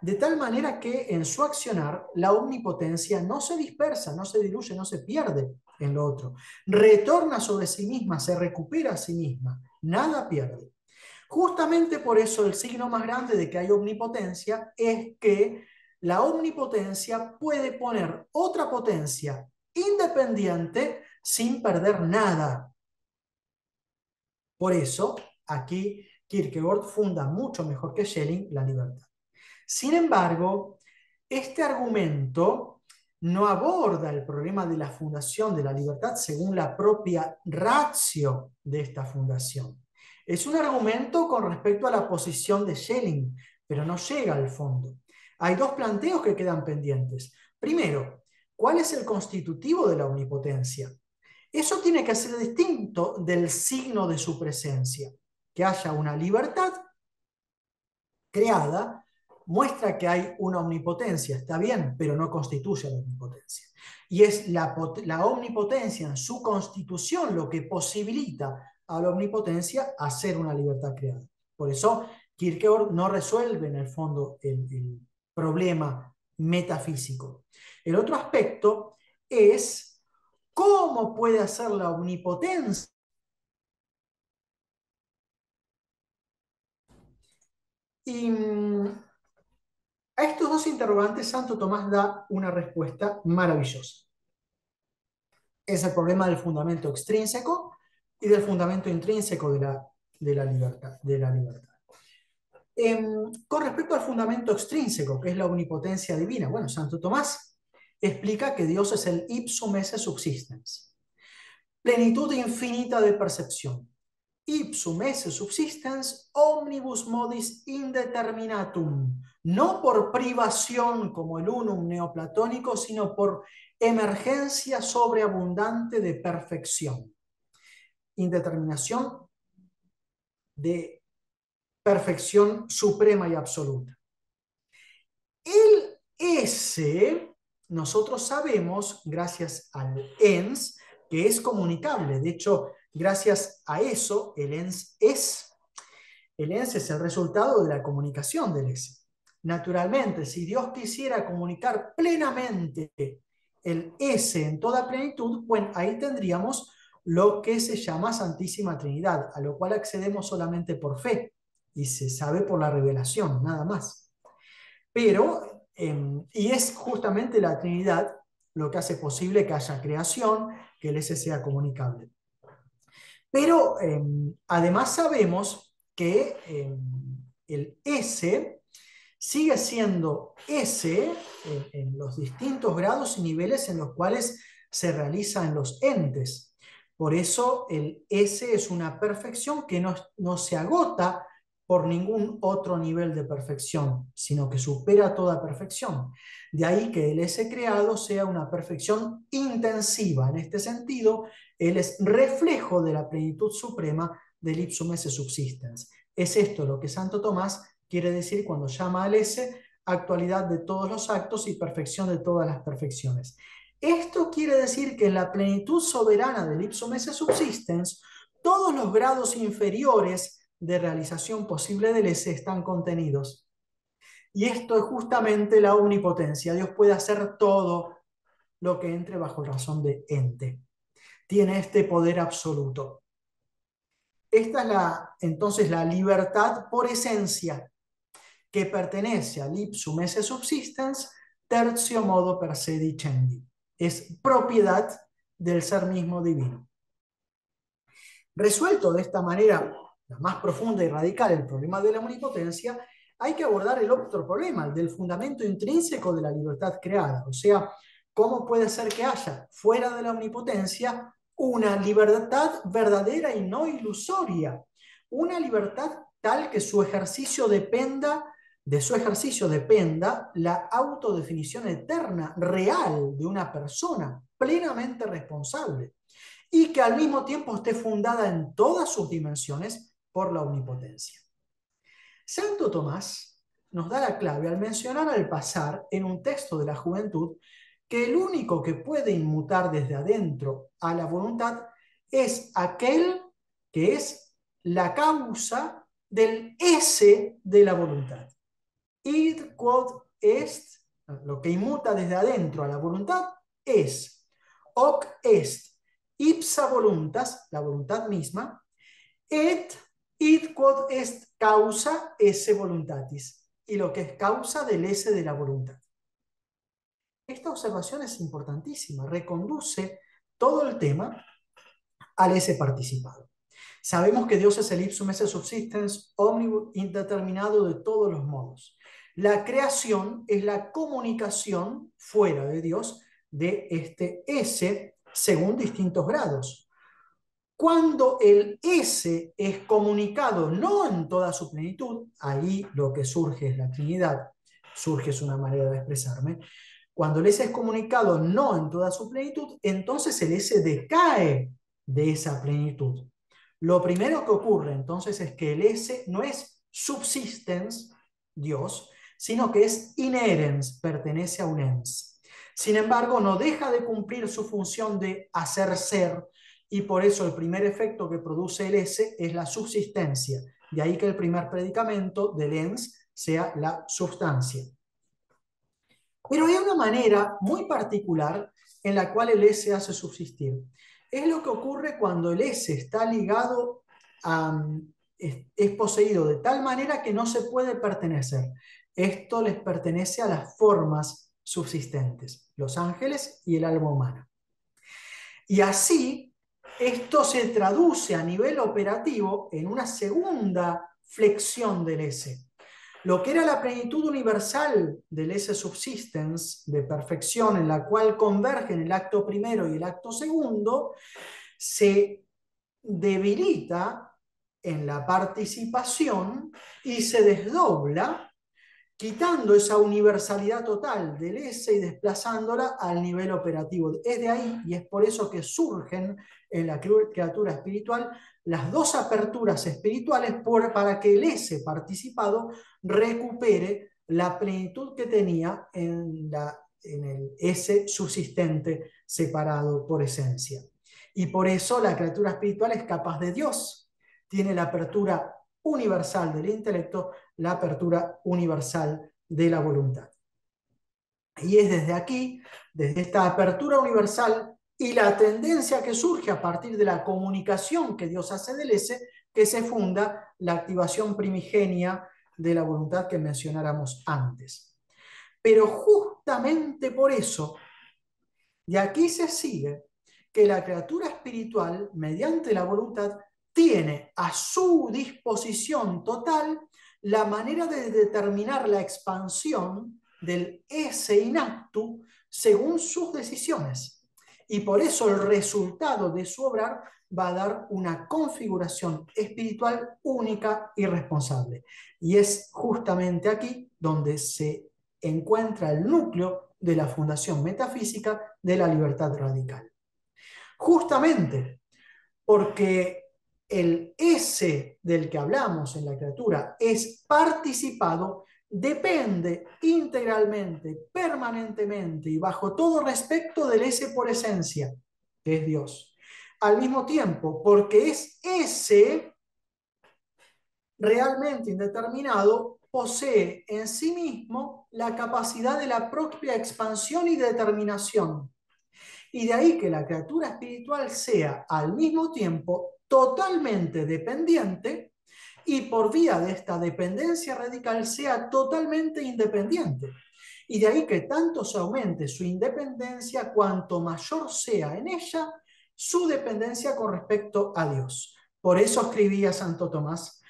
Speaker 1: de tal manera que en su accionar la omnipotencia no se dispersa, no se diluye, no se pierde en lo otro, retorna sobre sí misma, se recupera a sí misma, nada pierde. Justamente por eso el signo más grande de que hay omnipotencia es que la omnipotencia puede poner otra potencia independiente sin perder nada. Por eso, aquí Kierkegaard funda mucho mejor que Schelling la libertad. Sin embargo, este argumento no aborda el problema de la fundación de la libertad según la propia ratio de esta fundación. Es un argumento con respecto a la posición de Schelling, pero no llega al fondo. Hay dos planteos que quedan pendientes. Primero, ¿cuál es el constitutivo de la omnipotencia? Eso tiene que ser distinto del signo de su presencia. Que haya una libertad creada muestra que hay una omnipotencia, está bien, pero no constituye la omnipotencia. Y es la, omnipotencia en su constitución lo que posibilita a la omnipotencia hacer una libertad creada. Por eso Kierkegaard no resuelve en el fondo el, el problema metafísico. El otro aspecto es cómo puede hacer la omnipotencia y mm, a estos dos interrogantes, Santo Tomás da una respuesta maravillosa. Es el problema del fundamento extrínseco y del fundamento intrínseco de la, de la libertad. De la libertad. Em, con respecto al fundamento extrínseco, que es la omnipotencia divina, bueno, Santo Tomás explica que Dios es el ipsum esse subsistens, plenitud infinita de percepción, ipsum esse subsistens omnibus modis indeterminatum, no por privación como el unum neoplatónico, sino por emergencia sobreabundante de perfección. Indeterminación de perfección suprema y absoluta. El S, nosotros sabemos, gracias al ENS, que es comunicable. De hecho, gracias a eso, el ENS es. El ENS es el resultado de la comunicación del S. Naturalmente, si Dios quisiera comunicar plenamente el S en toda plenitud, bueno, ahí tendríamos lo que se llama Santísima Trinidad, a lo cual accedemos solamente por fe y se sabe por la revelación, nada más. Pero, em, y es justamente la Trinidad lo que hace posible que haya creación, que el S sea comunicable. Pero em, además sabemos que em, el S sigue siendo S en, los distintos grados y niveles en los cuales se realizan los entes. Por eso el S es una perfección que no, no se agota por ningún otro nivel de perfección, sino que supera toda perfección. De ahí que el S creado sea una perfección intensiva. En este sentido, él es reflejo de la plenitud suprema del ipsum esse subsistens. Es esto lo que Santo Tomás quiere decir cuando llama al S, actualidad de todos los actos y perfección de todas las perfecciones. Esto quiere decir que en la plenitud soberana del ipsum esse subsistens, todos los grados inferiores de realización posible del S están contenidos. Y esto es justamente la omnipotencia. Dios puede hacer todo lo que entre bajo razón de ente. Tiene este poder absoluto. Esta es la, entonces la libertad por esencia que pertenece al ipsum esse subsistens, tercio modo per se dicendi. Es propiedad del ser mismo divino. Resuelto de esta manera, la más profunda y radical, el problema de la omnipotencia, hay que abordar el otro problema, el del fundamento intrínseco de la libertad creada. O sea, ¿cómo puede ser que haya fuera de la omnipotencia una libertad verdadera y no ilusoria? Una libertad tal que su ejercicio dependa de su ejercicio dependa la autodefinición eterna, real de una persona plenamente responsable y que al mismo tiempo esté fundada en todas sus dimensiones por la omnipotencia. Santo Tomás nos da la clave al mencionar al pasar en un texto de la juventud que el único que puede inmutar desde adentro a la voluntad es aquel que es la causa del ese de la voluntad id quod est, lo que inmuta desde adentro a la voluntad, es hoc est ipsa voluntas, la voluntad misma, et id quod est causa esse voluntatis, y lo que es causa del ese de la voluntad. Esta observación es importantísima, reconduce todo el tema al ese participado. Sabemos que Dios es el ipsum esse subsistens omnibus indeterminado de todos los modos. La creación es la comunicación fuera de Dios de este S según distintos grados. Cuando el S es comunicado no en toda su plenitud, ahí lo que surge es la Trinidad, surge es una manera de expresarme, cuando el S es comunicado no en toda su plenitud, entonces el S decae de esa plenitud. Lo primero que ocurre entonces es que el S no es subsistence, Dios, sino que es inherens, pertenece a un ens. Sin embargo, no deja de cumplir su función de hacer ser y por eso el primer efecto que produce el S es la subsistencia. De ahí que el primer predicamento del ens sea la sustancia. Pero hay una manera muy particular en la cual el S hace subsistir. Es lo que ocurre cuando el S está ligado a, es poseído de tal manera que no se puede pertenecer. Esto les pertenece a las formas subsistentes, los ángeles y el alma humana. Y así, esto se traduce a nivel operativo en una segunda flexión del S. Lo que era la plenitud universal del S subsistence, de perfección, en la cual convergen el acto primero y el acto segundo, se debilita en la participación y se desdobla quitando esa universalidad total del S y desplazándola al nivel operativo. Es de ahí y es por eso que surgen en la criatura espiritual las dos aperturas espirituales para que el S participado recupere la plenitud que tenía en, en el S subsistente separado por esencia. Y por eso la criatura espiritual es capaz de Dios, tiene la apertura universal del intelecto, la apertura universal de la voluntad. Y es desde aquí, desde esta apertura universal y la tendencia que surge a partir de la comunicación que Dios hace del ese, que se funda la activación primigenia de la voluntad que mencionáramos antes. Pero justamente por eso, de aquí se sigue que la criatura espiritual, mediante la voluntad, tiene a su disposición total la manera de determinar la expansión del ese inacto según sus decisiones. Y por eso el resultado de su obrar va a dar una configuración espiritual única y responsable. Y es justamente aquí donde se encuentra el núcleo de la fundación metafísica de la libertad radical. Justamente porque el S del que hablamos en la criatura es participado, depende integralmente, permanentemente y bajo todo respecto del S por esencia, que es Dios. Al mismo tiempo, porque es ese realmente indeterminado, posee en sí mismo la capacidad de la propia expansión y determinación. Y de ahí que la criatura espiritual sea al mismo tiempo totalmente dependiente y por vía de esta dependencia radical sea totalmente independiente. Y de ahí que tanto se aumente su independencia cuanto mayor sea en ella su dependencia con respecto a Dios. Por eso escribía Santo Tomás,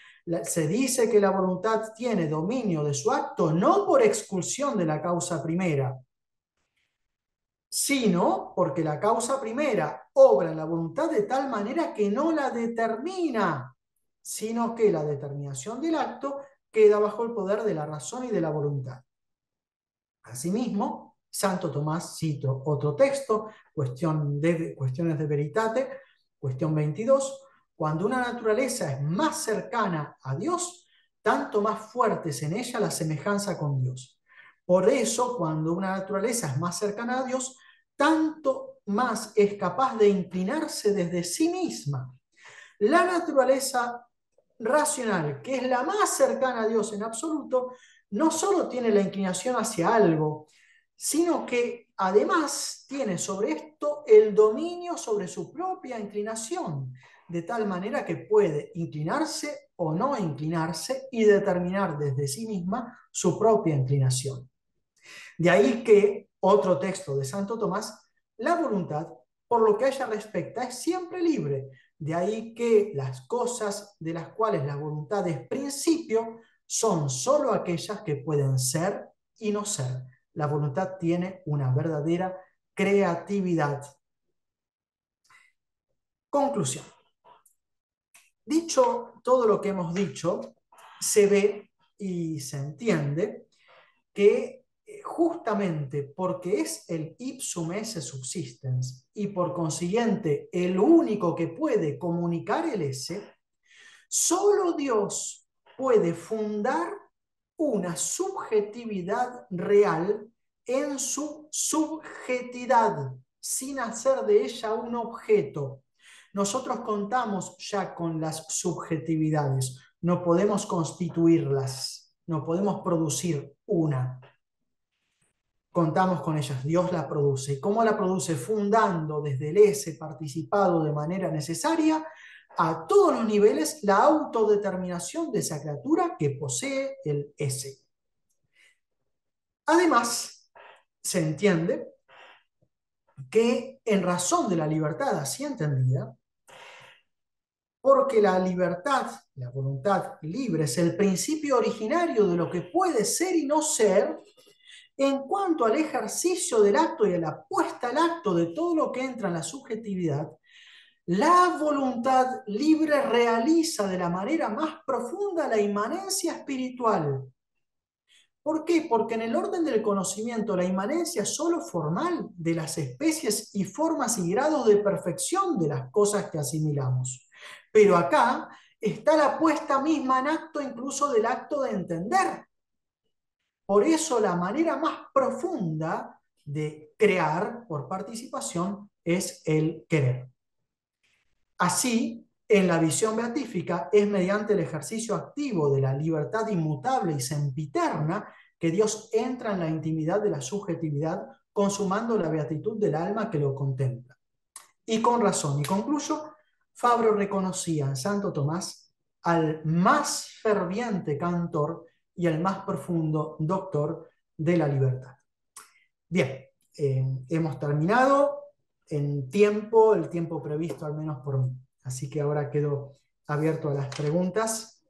Speaker 1: se dice que la voluntad tiene dominio de su acto no por expulsión de la causa primera, sino porque la causa primera obra la voluntad de tal manera que no la determina, sino que la determinación del acto queda bajo el poder de la razón y de la voluntad. Asimismo, Santo Tomás cito otro texto, cuestión de, cuestiones de veritate, cuestión 22, cuando una naturaleza es más cercana a Dios, tanto más fuerte es en ella la semejanza con Dios. Por eso, cuando una naturaleza es más cercana a Dios, tanto más es capaz de inclinarse desde sí misma. La naturaleza racional, que es la más cercana a Dios en absoluto, no solo tiene la inclinación hacia algo, sino que además tiene sobre esto el dominio sobre su propia inclinación, de tal manera que puede inclinarse o no inclinarse y determinar desde sí misma su propia inclinación. De ahí que otro texto de Santo Tomás, la voluntad, por lo que a ella respecta, es siempre libre, De ahí que las cosas de las cuales la voluntad es principio son sólo aquellas que pueden ser y no ser. La voluntad tiene una verdadera creatividad. Conclusión. Dicho todo lo que hemos dicho, se ve y se entiende que justamente porque es el ipsum esse subsistens y por consiguiente el único que puede comunicar el ese, solo Dios puede fundar una subjetividad real en su subjetidad, sin hacer de ella un objeto. Nosotros contamos ya con las subjetividades, no podemos constituirlas, no podemos producir una. Contamos con ellas, Dios la produce. ¿Y cómo la produce? Fundando desde el ese participado de manera necesaria a todos los niveles la autodeterminación de esa criatura que posee el ese. Además, se entiende que en razón de la libertad así entendida, porque la libertad, la voluntad libre, es el principio originario de lo que puede ser y no ser, en cuanto al ejercicio del acto y a la puesta al acto de todo lo que entra en la subjetividad, la voluntad libre realiza de la manera más profunda la inmanencia espiritual. ¿Por qué? Porque en el orden del conocimiento la inmanencia solo formal de las especies y formas y grados de perfección de las cosas que asimilamos. Pero acá está la puesta misma en acto incluso del acto de entender. Por eso la manera más profunda de crear por participación es el querer. Así, en la visión beatífica es mediante el ejercicio activo de la libertad inmutable y sempiterna que Dios entra en la intimidad de la subjetividad, consumando la beatitud del alma que lo contempla. Y con razón, y concluyo, Fabro reconocía en Santo Tomás al más ferviente cantor y al más profundo doctor de la libertad. Bien, eh, hemos terminado en tiempo, el tiempo previsto al menos por mí. Así que ahora quedo abierto a las preguntas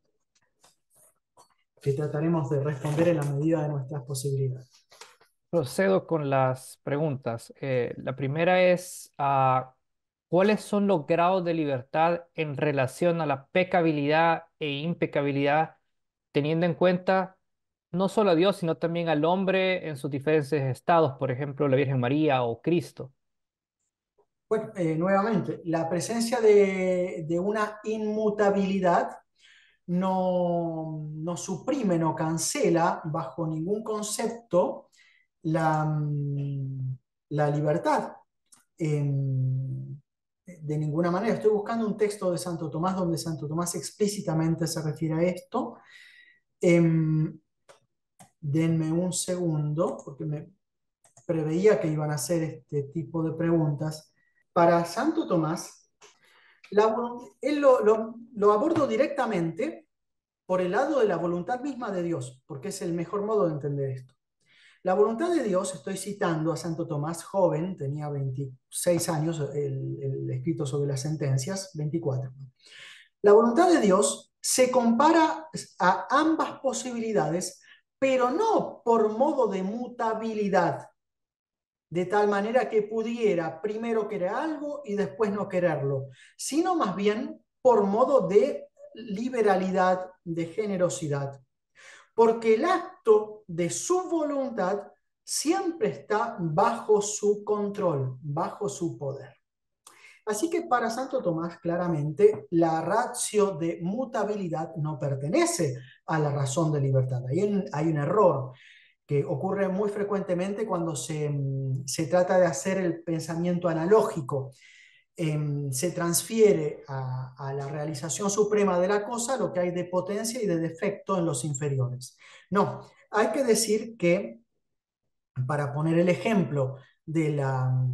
Speaker 1: que trataremos de responder en la medida de nuestras posibilidades.
Speaker 2: Procedo con las preguntas. Eh, la primera es, uh, ¿Cuáles son los grados de libertad en relación a la pecabilidad e impecabilidad, teniendo en cuenta no solo a Dios, sino también al hombre en sus diferentes estados, por ejemplo, la Virgen María o Cristo?
Speaker 1: Bueno, eh, nuevamente, la presencia de, una inmutabilidad no, no, suprime, no cancela bajo ningún concepto la, mm, la libertad. Em, de ninguna manera. Estoy buscando un texto de Santo Tomás donde Santo Tomás explícitamente se refiere a esto. Em, denme un segundo, porque me preveía que iban a hacer este tipo de preguntas. Para Santo Tomás, él lo, lo, lo abordo directamente por el lado de la voluntad misma de Dios, porque es el mejor modo de entender esto. La voluntad de Dios, estoy citando a Santo Tomás, joven, tenía 26 años, el, escrito sobre las sentencias, 24. La voluntad de Dios se compara a ambas posibilidades, pero no por modo de mutabilidad, de tal manera que pudiera primero querer algo y después no quererlo, sino más bien por modo de liberalidad, de generosidad porque el acto de su voluntad siempre está bajo su control, bajo su poder. Así que para Santo Tomás, claramente, la ratio de mutabilidad no pertenece a la razón de libertad. Un, hay un error que ocurre muy frecuentemente cuando se, se trata de hacer el pensamiento analógico. Em, se transfiere a, la realización suprema de la cosa lo que hay de potencia y de defecto en los inferiores. No, hay que decir que, para poner el ejemplo de la,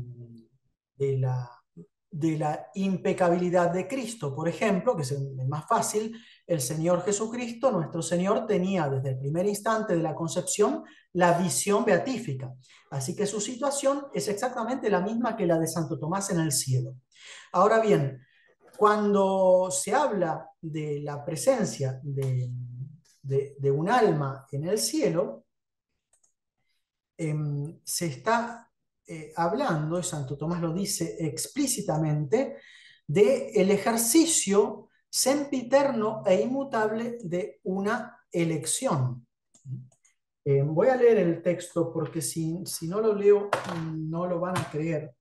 Speaker 1: de la, de la impecabilidad de Cristo, por ejemplo, que es más fácil, el Señor Jesucristo, nuestro Señor, tenía desde el primer instante de la concepción la visión beatífica. Así que su situación es exactamente la misma que la de Santo Tomás en el cielo. Ahora bien, Cuando se habla de la presencia de, de- de un alma en el cielo, em, se está eh, hablando, y Santo Tomás lo dice explícitamente, de el ejercicio sempiterno e inmutable de una elección. Eh, voy a leer el texto porque si, si no lo leo no lo van a creer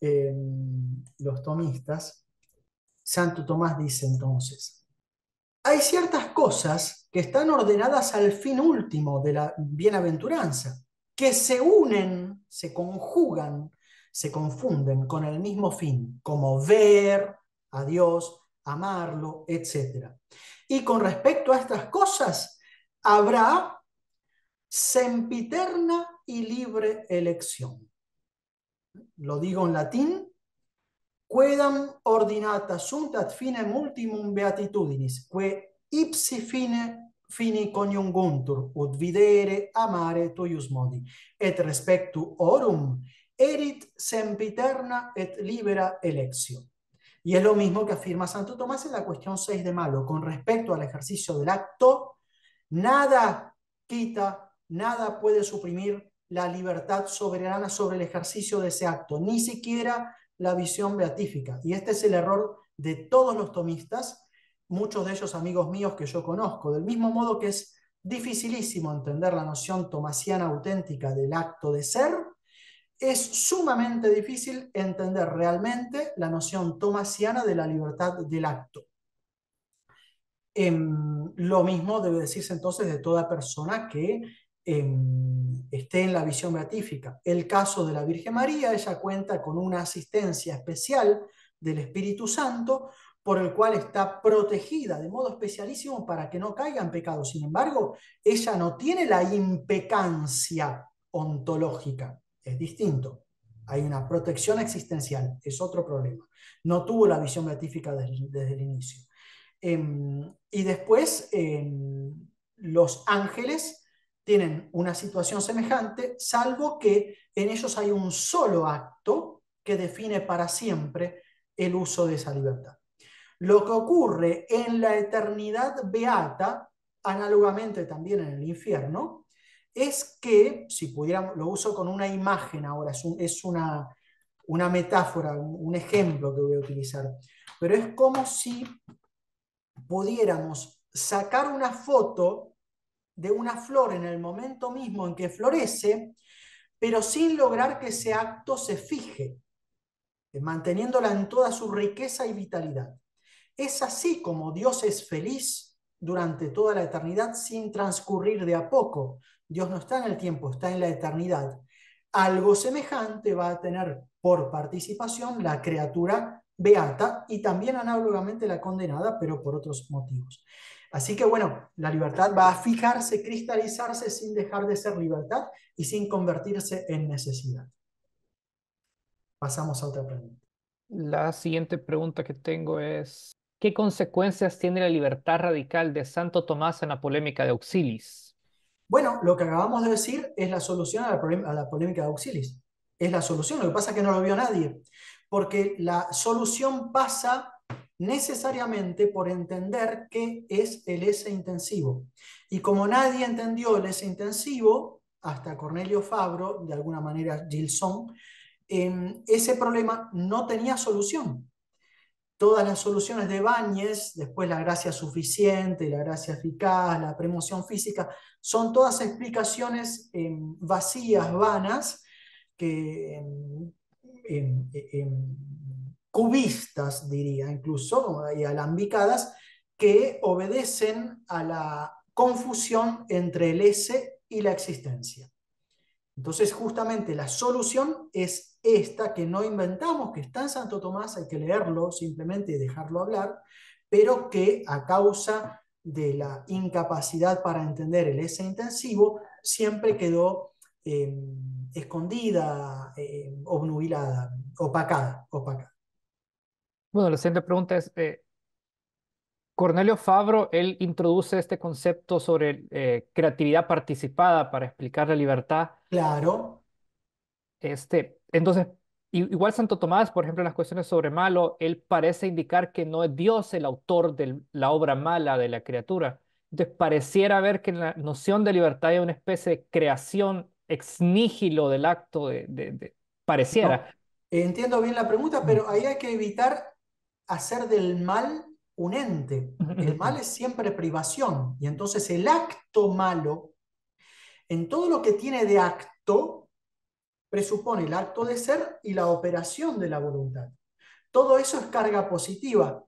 Speaker 1: eh, los tomistas. Santo Tomás dice entonces, hay ciertas cosas que están ordenadas al fin último de la bienaventuranza, que se unen, se conjugan, se confunden con el mismo fin, como ver a Dios, amarlo, etc. Y con respecto a estas cosas, habrá sempiterna y libre elección. Lo digo en latín, quedam ordinata sunt ad fine multimum beatitudinis, que ipsi fine fini coniunguntur, ut videre, amare tuius modi, et respectu orum, erit sempiterna et libera electio. Y es lo mismo que afirma Santo Tomás en la cuestión 6 de Malo, con respecto al ejercicio del acto, nada quita, nada puede suprimir la libertad soberana sobre el ejercicio de ese acto, ni siquiera la visión beatífica. Y este es el error de todos los tomistas, muchos de ellos amigos míos que yo conozco, del mismo modo que es dificilísimo entender la noción tomasiana auténtica del acto de ser, es sumamente difícil entender realmente la noción tomasiana de la libertad del acto. Em, lo mismo debe decirse entonces de toda persona que em, esté en la visión beatífica. El caso de la Virgen María, ella cuenta con una asistencia especial del Espíritu Santo por el cual está protegida de modo especialísimo para que no caiga en pecado. Sin embargo, ella no tiene la impecancia ontológica, es distinto. Hay una protección existencial, es otro problema. No tuvo la visión beatífica desde, el inicio. Em, y después, em, los ángeles tienen una situación semejante, salvo que en ellos hay un solo acto que define para siempre el uso de esa libertad. Lo que ocurre en la eternidad beata, análogamente también en el infierno, es que, si pudiéramos, lo uso con una imagen ahora, es, un, es una, una metáfora, un ejemplo que voy a utilizar, pero es como si pudiéramos sacar una foto de una flor en el momento mismo en que florece, pero sin lograr que ese acto se fije, manteniéndola en toda su riqueza y vitalidad. Es así como Dios es feliz durante toda la eternidad sin transcurrir de a poco. Dios no está en el tiempo, está en la eternidad. Algo semejante va a tener por participación la criatura beata y también análogamente la condenada, pero por otros motivos. Así que bueno, la libertad va a fijarse, cristalizarse sin dejar de ser libertad y sin convertirse en necesidad. Pasamos a otra pregunta.
Speaker 2: La siguiente pregunta que tengo es, ¿qué consecuencias tiene la libertad radical de Santo Tomás en la polémica de Auxilis?
Speaker 1: Bueno, lo que acabamos de decir es la solución a la, polémica de Auxilis. Es la solución, lo que pasa es que no lo vio nadie, porque la solución pasa necesariamente por entender qué es el S intensivo. Y como nadie entendió el S intensivo, hasta Cornelio Fabro, de alguna manera Gilson, ese problema no tenía solución. Todas las soluciones de Báñez, después la gracia suficiente, la gracia eficaz, la premoción física, son todas explicaciones eh, vacías, vanas, que eh, cubistas, diría incluso, y alambicadas, que obedecen a la confusión entre el S y la existencia. Entonces, justamente la solución es esta que no inventamos, que está en Santo Tomás, hay que leerlo simplemente y dejarlo hablar, pero que a causa de la incapacidad para entender el S intensivo, siempre quedó eh, escondida, eh, obnubilada, opacada, opacada.
Speaker 2: Bueno, la siguiente pregunta es, eh, Cornelio Fabro, él introduce este concepto sobre eh, creatividad participada para explicar la libertad.
Speaker 1: Claro.
Speaker 2: Este, entonces, igual Santo Tomás, por ejemplo, en las cuestiones sobre malo, él parece indicar que no es Dios el autor de la obra mala de la criatura. Entonces, pareciera ver que la noción de libertad hay una especie de creación ex nihilo del acto de, pareciera.
Speaker 1: entiendo bien la pregunta, pero ahí hay que evitar hacer del mal un ente. El mal es siempre privación. Y entonces el acto malo, en todo lo que tiene de acto, presupone el acto de ser y la operación de la voluntad. Todo eso es carga positiva,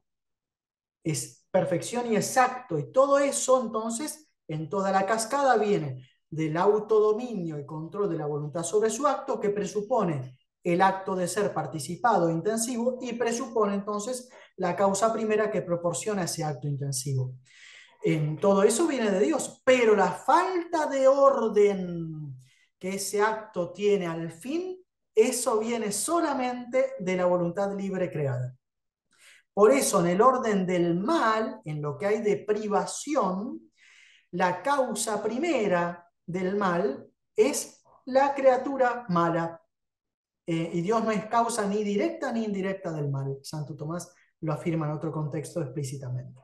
Speaker 1: es perfección y exacto. Y todo eso entonces, en toda la cascada viene del autodominio y control de la voluntad sobre su acto, que presupone el acto de ser participado intensivo y presupone entonces la causa primera que proporciona ese acto intensivo. En todo eso viene de Dios, pero la falta de orden que ese acto tiene al fin, eso viene solamente de la voluntad libre creada. Por eso, en el orden del mal, en lo que hay de privación, la causa primera del mal es la criatura mala. Eh, y Dios no es causa ni directa ni indirecta del mal. Santo Tomás lo afirma en otro contexto explícitamente.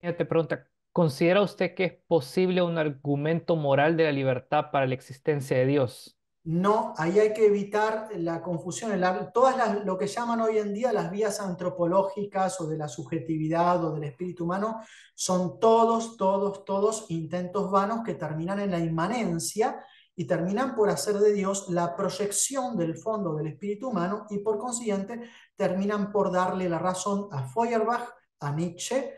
Speaker 2: Te pregunta, ¿considera usted que es posible un argumento moral de la libertad para la existencia de Dios?
Speaker 1: No, ahí hay que evitar la confusión. todas lo que llaman hoy en día las vías antropológicas o de la subjetividad o del espíritu humano son todos, todos, todos intentos vanos que terminan en la inmanencia y terminan por hacer de Dios la proyección del fondo del espíritu humano y por consiguiente terminan por darle la razón a Feuerbach, a Nietzsche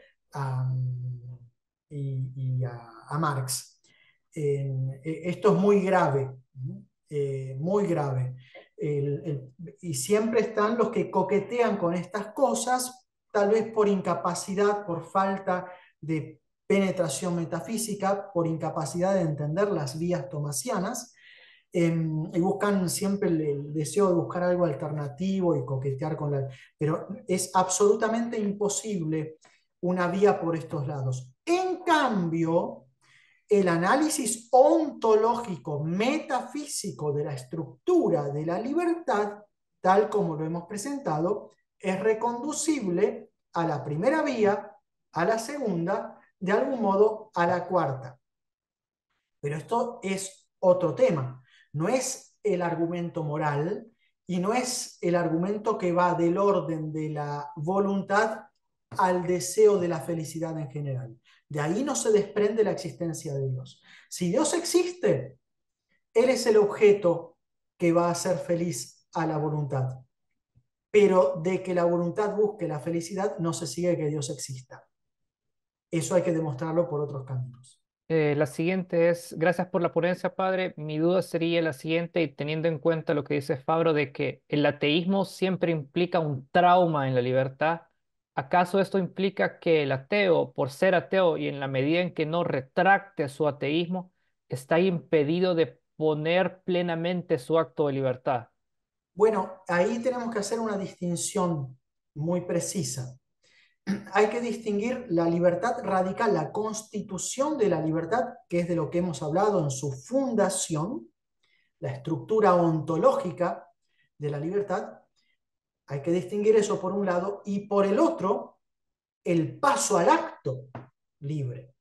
Speaker 1: y, a, Marx. E, esto es muy grave, eh, muy grave. y siempre están los que coquetean con estas cosas, tal vez por incapacidad, por falta de penetración metafísica por incapacidad de entender las vías tomasianas em, y buscan siempre el, deseo de buscar algo alternativo y coquetear con la... Pero es absolutamente imposible una vía por estos lados. En cambio, el análisis ontológico, metafísico de la estructura de la libertad, tal como lo hemos presentado, es reconducible a la primera vía, a la segunda de algún modo a la cuarta. Pero esto es otro tema. No es el argumento moral y no es el argumento que va del orden de la voluntad al deseo de la felicidad en general. De ahí no se desprende la existencia de Dios. Si Dios existe, Él es el objeto que va a hacer feliz a la voluntad. Pero de que la voluntad busque la felicidad no se sigue que Dios exista. Eso hay que demostrarlo por otros caminos.
Speaker 2: Eh, la siguiente es, gracias por la ponencia, padre. Mi duda sería la siguiente, y teniendo en cuenta lo que dice Fabro de que el ateísmo siempre implica un trauma en la libertad, ¿acaso esto implica que el ateo, por ser ateo y en la medida en que no retracte su ateísmo, está impedido de poner plenamente su acto de libertad?
Speaker 1: Bueno, ahí tenemos que hacer una distinción muy precisa hay que distinguir la libertad radical, la constitución de la libertad, que es de lo que hemos hablado en su fundación, la estructura ontológica de la libertad. Hay que distinguir eso por un lado y por el otro, el paso al acto libre.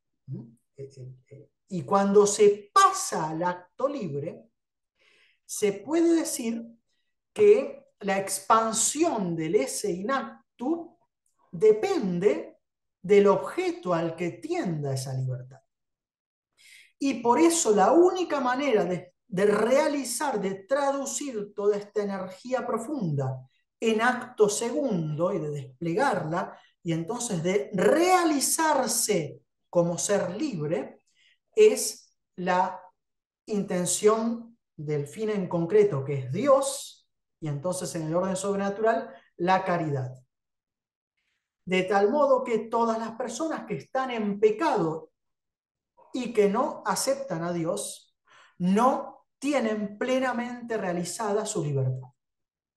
Speaker 1: Eh, eh, eh, y cuando se pasa al acto libre, se puede decir que la expansión del ese inacto depende del objeto al que tienda esa libertad. Y por eso la única manera de, realizar, de traducir toda esta energía profunda en acto segundo y de desplegarla, y entonces de realizarse como ser libre, es la intención del fin en concreto, que es Dios, y entonces en el orden sobrenatural, la caridad de tal modo que todas las personas que están en pecado y que no aceptan a Dios, no tienen plenamente realizada su libertad.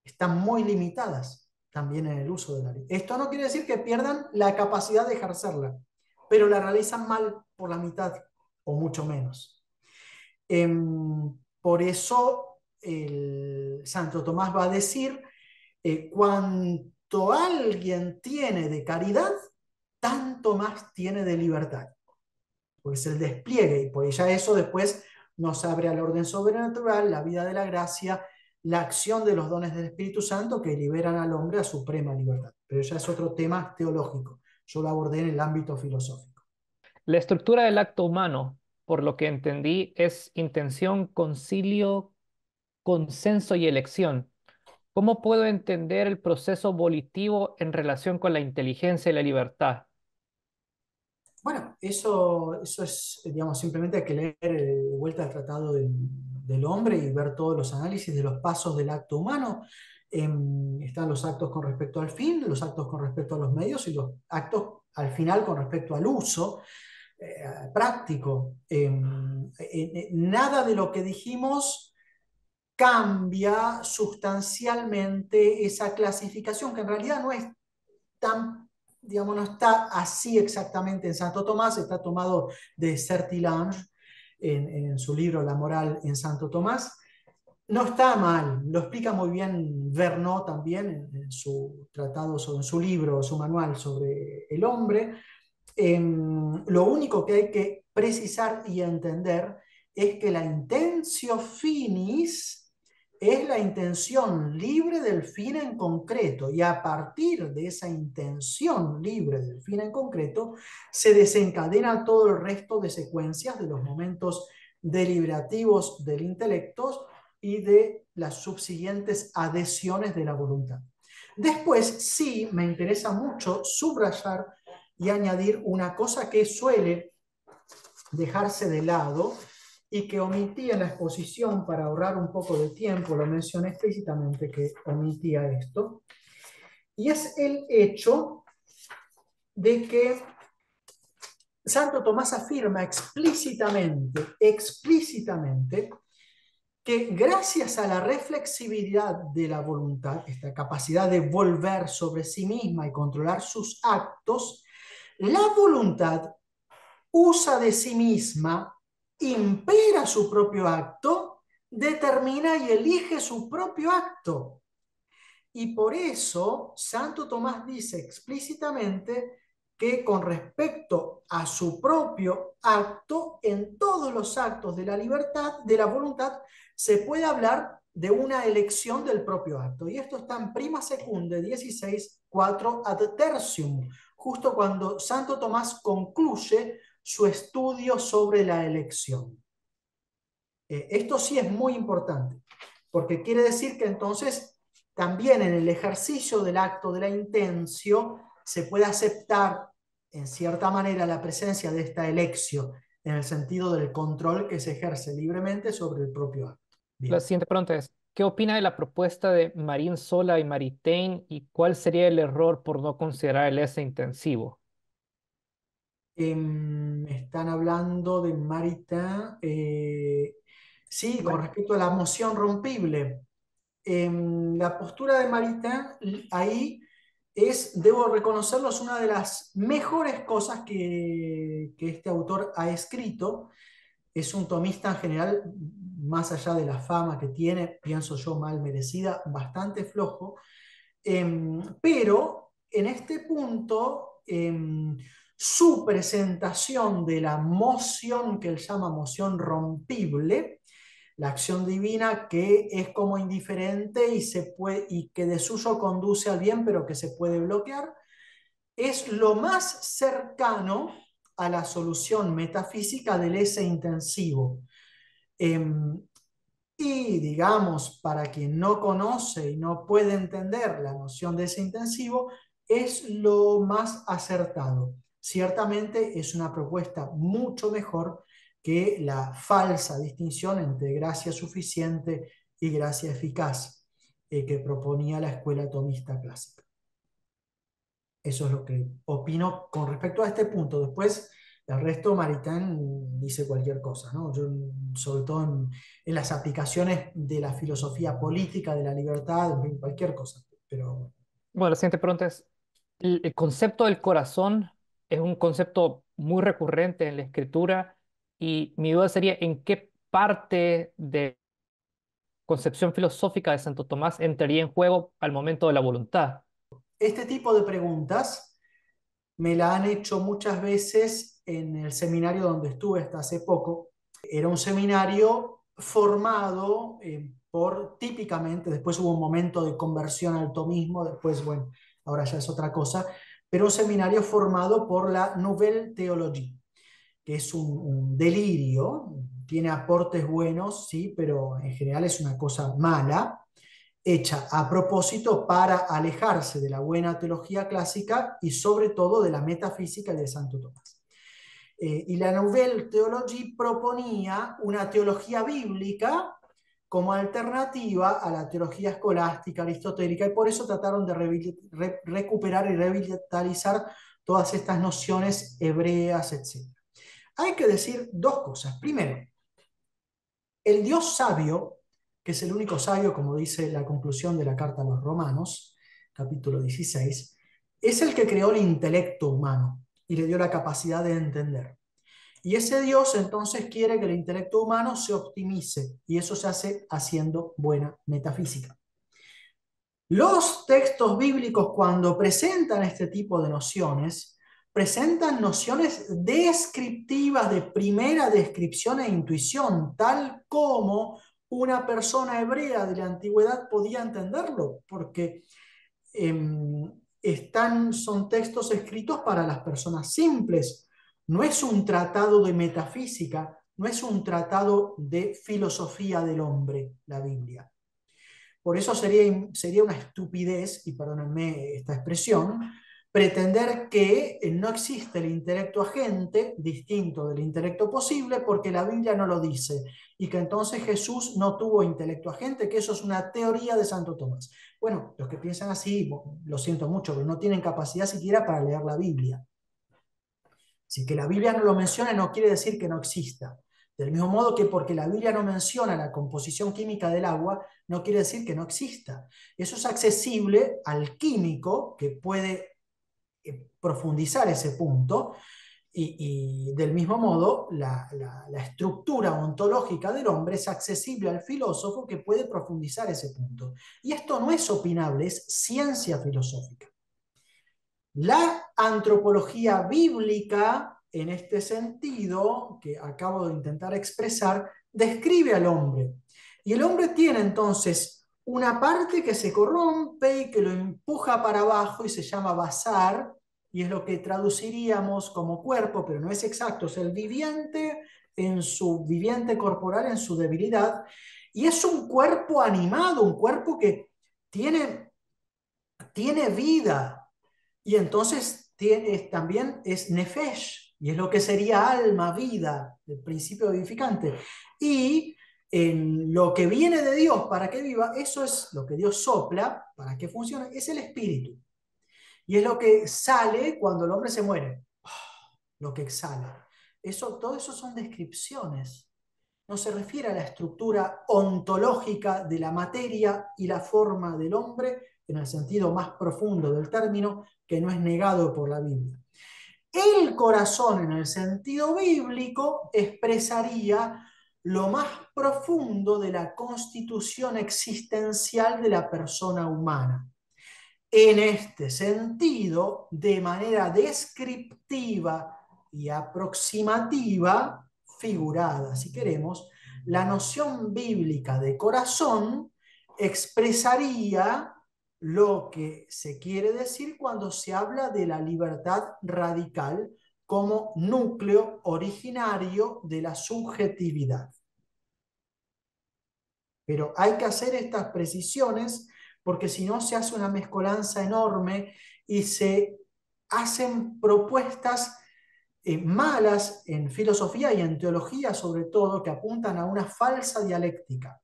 Speaker 1: Están muy limitadas también en el uso de la ley. Esto no quiere decir que pierdan la capacidad de ejercerla, pero la realizan mal por la mitad o mucho menos. Em, por eso, si Santo Tomás va a decir, eh, alguien tiene de caridad, tanto más tiene de libertad. Pues el despliegue, y pues ya eso después nos abre al orden sobrenatural, la vida de la gracia, la acción de los dones del Espíritu Santo que liberan al hombre a suprema libertad. Pero ya es otro tema teológico. Yo lo abordé en el ámbito filosófico.
Speaker 2: La estructura del acto humano, por lo que entendí, es intención, concilio, consenso y elección. ¿Cómo puedo entender el proceso volitivo en relación con la inteligencia y la libertad?
Speaker 1: Bueno, eso, eso es, digamos, simplemente hay que leer eh, de vuelta el tratado del, del hombre y ver todos los análisis de los pasos del acto humano. Em, están los actos con respecto al fin, los actos con respecto a los medios y los actos al final con respecto al uso eh, práctico. Em, nada de lo que dijimos cambia sustancialmente esa clasificación, que en realidad no es tan, digamos, no está así exactamente en Santo Tomás, está tomado de Sertilange en, su libro La moral en Santo Tomás. No está mal, lo explica muy bien Verno también en, su tratado, en su libro, su manual sobre el hombre. Em, lo único que hay que precisar y entender es que la intentio finis es la intención libre del fin en concreto y a partir de esa intención libre del fin en concreto se desencadena todo el resto de secuencias de los momentos deliberativos del intelecto y de las subsiguientes adhesiones de la voluntad. Después, sí, me interesa mucho subrayar y añadir una cosa que suele dejarse de lado y que omití en la exposición para ahorrar un poco de tiempo, lo mencioné explícitamente que omitía esto, y es el hecho de que Santo Tomás afirma explícitamente, explícitamente, que gracias a la reflexibilidad de la voluntad, esta capacidad de volver sobre sí misma y controlar sus actos, la voluntad usa de sí misma, impera su propio acto, determina y elige su propio acto. Y por eso Santo Tomás dice explícitamente que con respecto a su propio acto, en todos los actos de la libertad, de la voluntad, se puede hablar de una elección del propio acto. Y esto está en prima secunde 16, 4 ad tertium, justo cuando Santo Tomás concluye su estudio sobre la elección. Eh, esto sí es muy importante, porque quiere decir que entonces también en el ejercicio del acto de la intención se puede aceptar en cierta manera la presencia de esta elección en el sentido del control que se ejerce libremente sobre el propio acto.
Speaker 2: La siguiente pregunta es, ¿qué opina de la propuesta de Marín Sola y Maritain y cuál sería el error por no considerar el S intensivo?
Speaker 1: Em, están hablando de Maritain, eh, sí, con respecto a la moción rompible. Em, la postura de Maritain ahí es, debo reconocerlo, es una de las mejores cosas que, este autor ha escrito. Es un tomista en general, más allá de la fama que tiene, pienso yo mal merecida, bastante flojo. Em, pero en este punto, em, su presentación de la moción que él llama moción rompible, la acción divina que es como indiferente y, se puede, y que de suyo conduce al bien, pero que se puede bloquear, es lo más cercano a la solución metafísica del ese intensivo. Em, y digamos, para quien no conoce y no puede entender la noción de ese intensivo, es lo más acertado. Ciertamente es una propuesta mucho mejor que la falsa distinción entre gracia suficiente y gracia eficaz eh, que proponía la escuela atomista clásica. Eso es lo que opino con respecto a este punto. Después, el resto, Maritain dice cualquier cosa, ¿no? Yo, sobre todo en, las aplicaciones de la filosofía política, de la libertad, cualquier cosa. Pero...
Speaker 2: Bueno, la siguiente pregunta es, el concepto del corazón es un concepto muy recurrente en la escritura y mi duda sería, ¿en qué parte del concepción filosófica de Santo Tomás entraría en juego al momento de la voluntad?
Speaker 1: Este tipo de preguntas me la han hecho muchas veces en el seminario donde estuve hasta hace poco. Era un seminario formado eh, por típicamente, después hubo un momento de conversión al tomismo, después, bueno, ahora ya es otra cosa, pero un seminario formado por la Nouvelle Théologie, que es un, delirio, tiene aportes buenos, sí, pero en general es una cosa mala, hecha a propósito para alejarse de la buena teología clásica y sobre todo de la metafísica de Santo Tomás. Eh, y la Nouvelle Théologie proponía una teología bíblica como alternativa a la teología escolástica aristotélica y por eso trataron de recuperar y revitalizar todas estas nociones hebreas, etc. Hay que decir dos cosas. Primero, el Dios sabio, que es el único sabio, como dice la conclusión de la carta a los romanos, capítulo 16, es el que creó el intelecto humano y le dio la capacidad de entender. Y ese Dios entonces quiere que el intelecto humano se optimice y eso se hace haciendo buena metafísica. Los textos bíblicos cuando presentan este tipo de nociones, presentan nociones descriptivas de primera descripción e intuición, tal como una persona hebrea de la antigüedad podía entenderlo, porque em, están, son textos escritos para las personas simples, no es un tratado de metafísica, no es un tratado de filosofía del hombre, la Biblia. Por eso sería, sería una estupidez, y perdónenme esta expresión, pretender que no existe el intelecto agente distinto del intelecto posible porque la Biblia no lo dice y que entonces Jesús no tuvo intelecto agente, que eso es una teoría de Santo Tomás. Bueno, los que piensan así, lo siento mucho, pero no tienen capacidad siquiera para leer la Biblia. Si que la Biblia no lo menciona no quiere decir que no exista. Del mismo modo que porque la Biblia no menciona la composición química del agua, no quiere decir que no exista. Eso es accesible al químico que puede eh, profundizar ese punto y, del mismo modo la, la, estructura ontológica del hombre es accesible al filósofo que puede profundizar ese punto. Y esto no es opinable, es ciencia filosófica. La antropología bíblica, en este sentido, que acabo de intentar expresar, describe al hombre. Y el hombre tiene entonces una parte que se corrompe y que lo empuja para abajo y se llama bazar, y es lo que traduciríamos como cuerpo, pero no es exacto, es el viviente en su viviente corporal, en su debilidad, y es un cuerpo animado, un cuerpo que tiene, tiene vida, y entonces tiene, también es nefesh, y es lo que sería alma, vida, el principio vivificante. Y en lo que viene de Dios para que viva, eso es lo que Dios sopla para que funcione, es el espíritu. Y es lo que sale cuando el hombre se muere, lo que exhala. Eso, todo eso son descripciones. No se refiere a la estructura ontológica de la materia y la forma del hombre en el sentido más profundo del término, que no es negado por la Biblia. El corazón en el sentido bíblico expresaría lo más profundo de la constitución existencial de la persona humana. En este sentido, de manera descriptiva y aproximativa, figurada, si queremos, la noción bíblica de corazón expresaría lo que se quiere decir cuando se habla de la libertad radical como núcleo originario de la subjetividad. Pero hay que hacer estas precisiones porque si no se hace una mezcolanza enorme y se hacen propuestas eh, malas en filosofía y en teología sobre todo que apuntan a una falsa dialéctica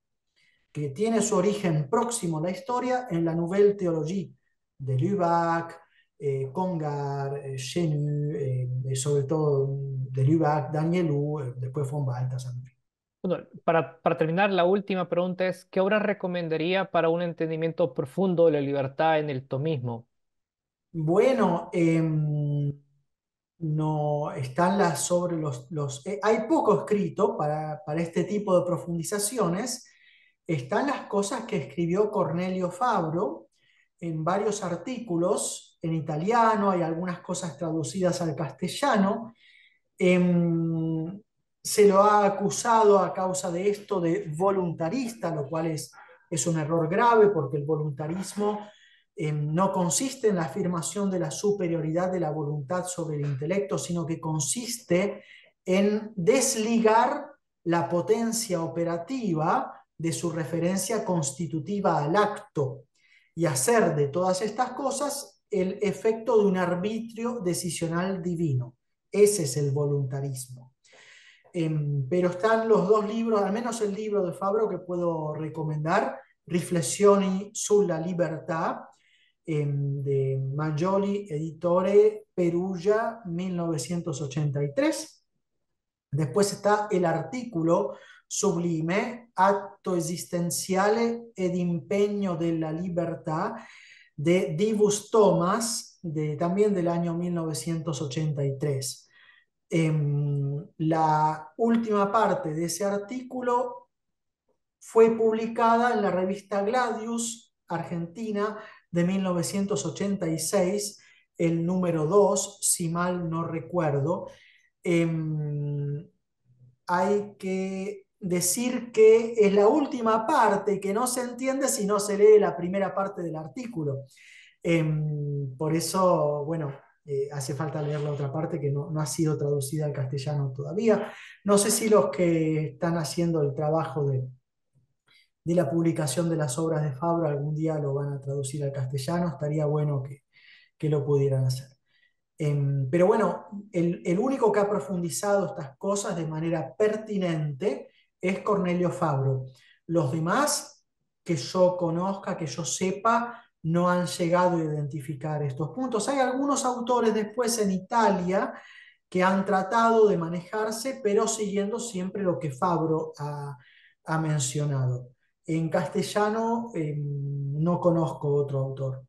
Speaker 1: que tiene su origen próximo a la historia en la Nouvelle Théologie de Lubac, eh, Congar, eh, Chenu, eh, sobre todo de Lubac, Danielou, después von Balthasar.
Speaker 2: Bueno, para, para, terminar, la última pregunta es, ¿qué obra recomendaría para un entendimiento profundo de la libertad en el tomismo?
Speaker 1: Bueno, em, no están las sobre los... los hay poco escrito para, para este tipo de profundizaciones, están las cosas que escribió Cornelio Fabro en varios artículos en italiano, hay algunas cosas traducidas al castellano. Em, se lo ha acusado a causa de esto de voluntarista, lo cual es, es un error grave porque el voluntarismo em, no consiste en la afirmación de la superioridad de la voluntad sobre el intelecto, sino que consiste en desligar la potencia operativa de su referencia constitutiva al acto y hacer de todas estas cosas el efecto de un arbitrio decisional divino. Ese es el voluntarismo. Em, pero están los dos libros, al menos el libro de Fabro que puedo recomendar, Riflessioni sulla libertà, em, de Maggioli, editore Perugia, 1983. Después está el artículo sublime, Atto esistenziale ed impegno della libertà, de Divus Thomas, de, también del año 1983. Em, la última parte de ese artículo fue publicada en la revista Gladius, Argentina, de 1986, el número 2, si mal no recuerdo. Em, hay que decir que es la última parte que no se entiende si no se lee la primera parte del artículo. Em, por eso, bueno, eh, hace falta leer la otra parte que no, ha sido traducida al castellano todavía. No sé si los que están haciendo el trabajo de, de la publicación de las obras de Fabro algún día lo van a traducir al castellano, estaría bueno que, que lo pudieran hacer. Em, pero bueno, el, el, único que ha profundizado estas cosas de manera pertinente es Cornelio Fabro. Los demás que yo conozca, que yo sepa, no han llegado a identificar estos puntos. Hay algunos autores después en Italia que han tratado de manejarse, pero siguiendo siempre lo que Fabro ha, mencionado. En castellano em, no conozco otro autor.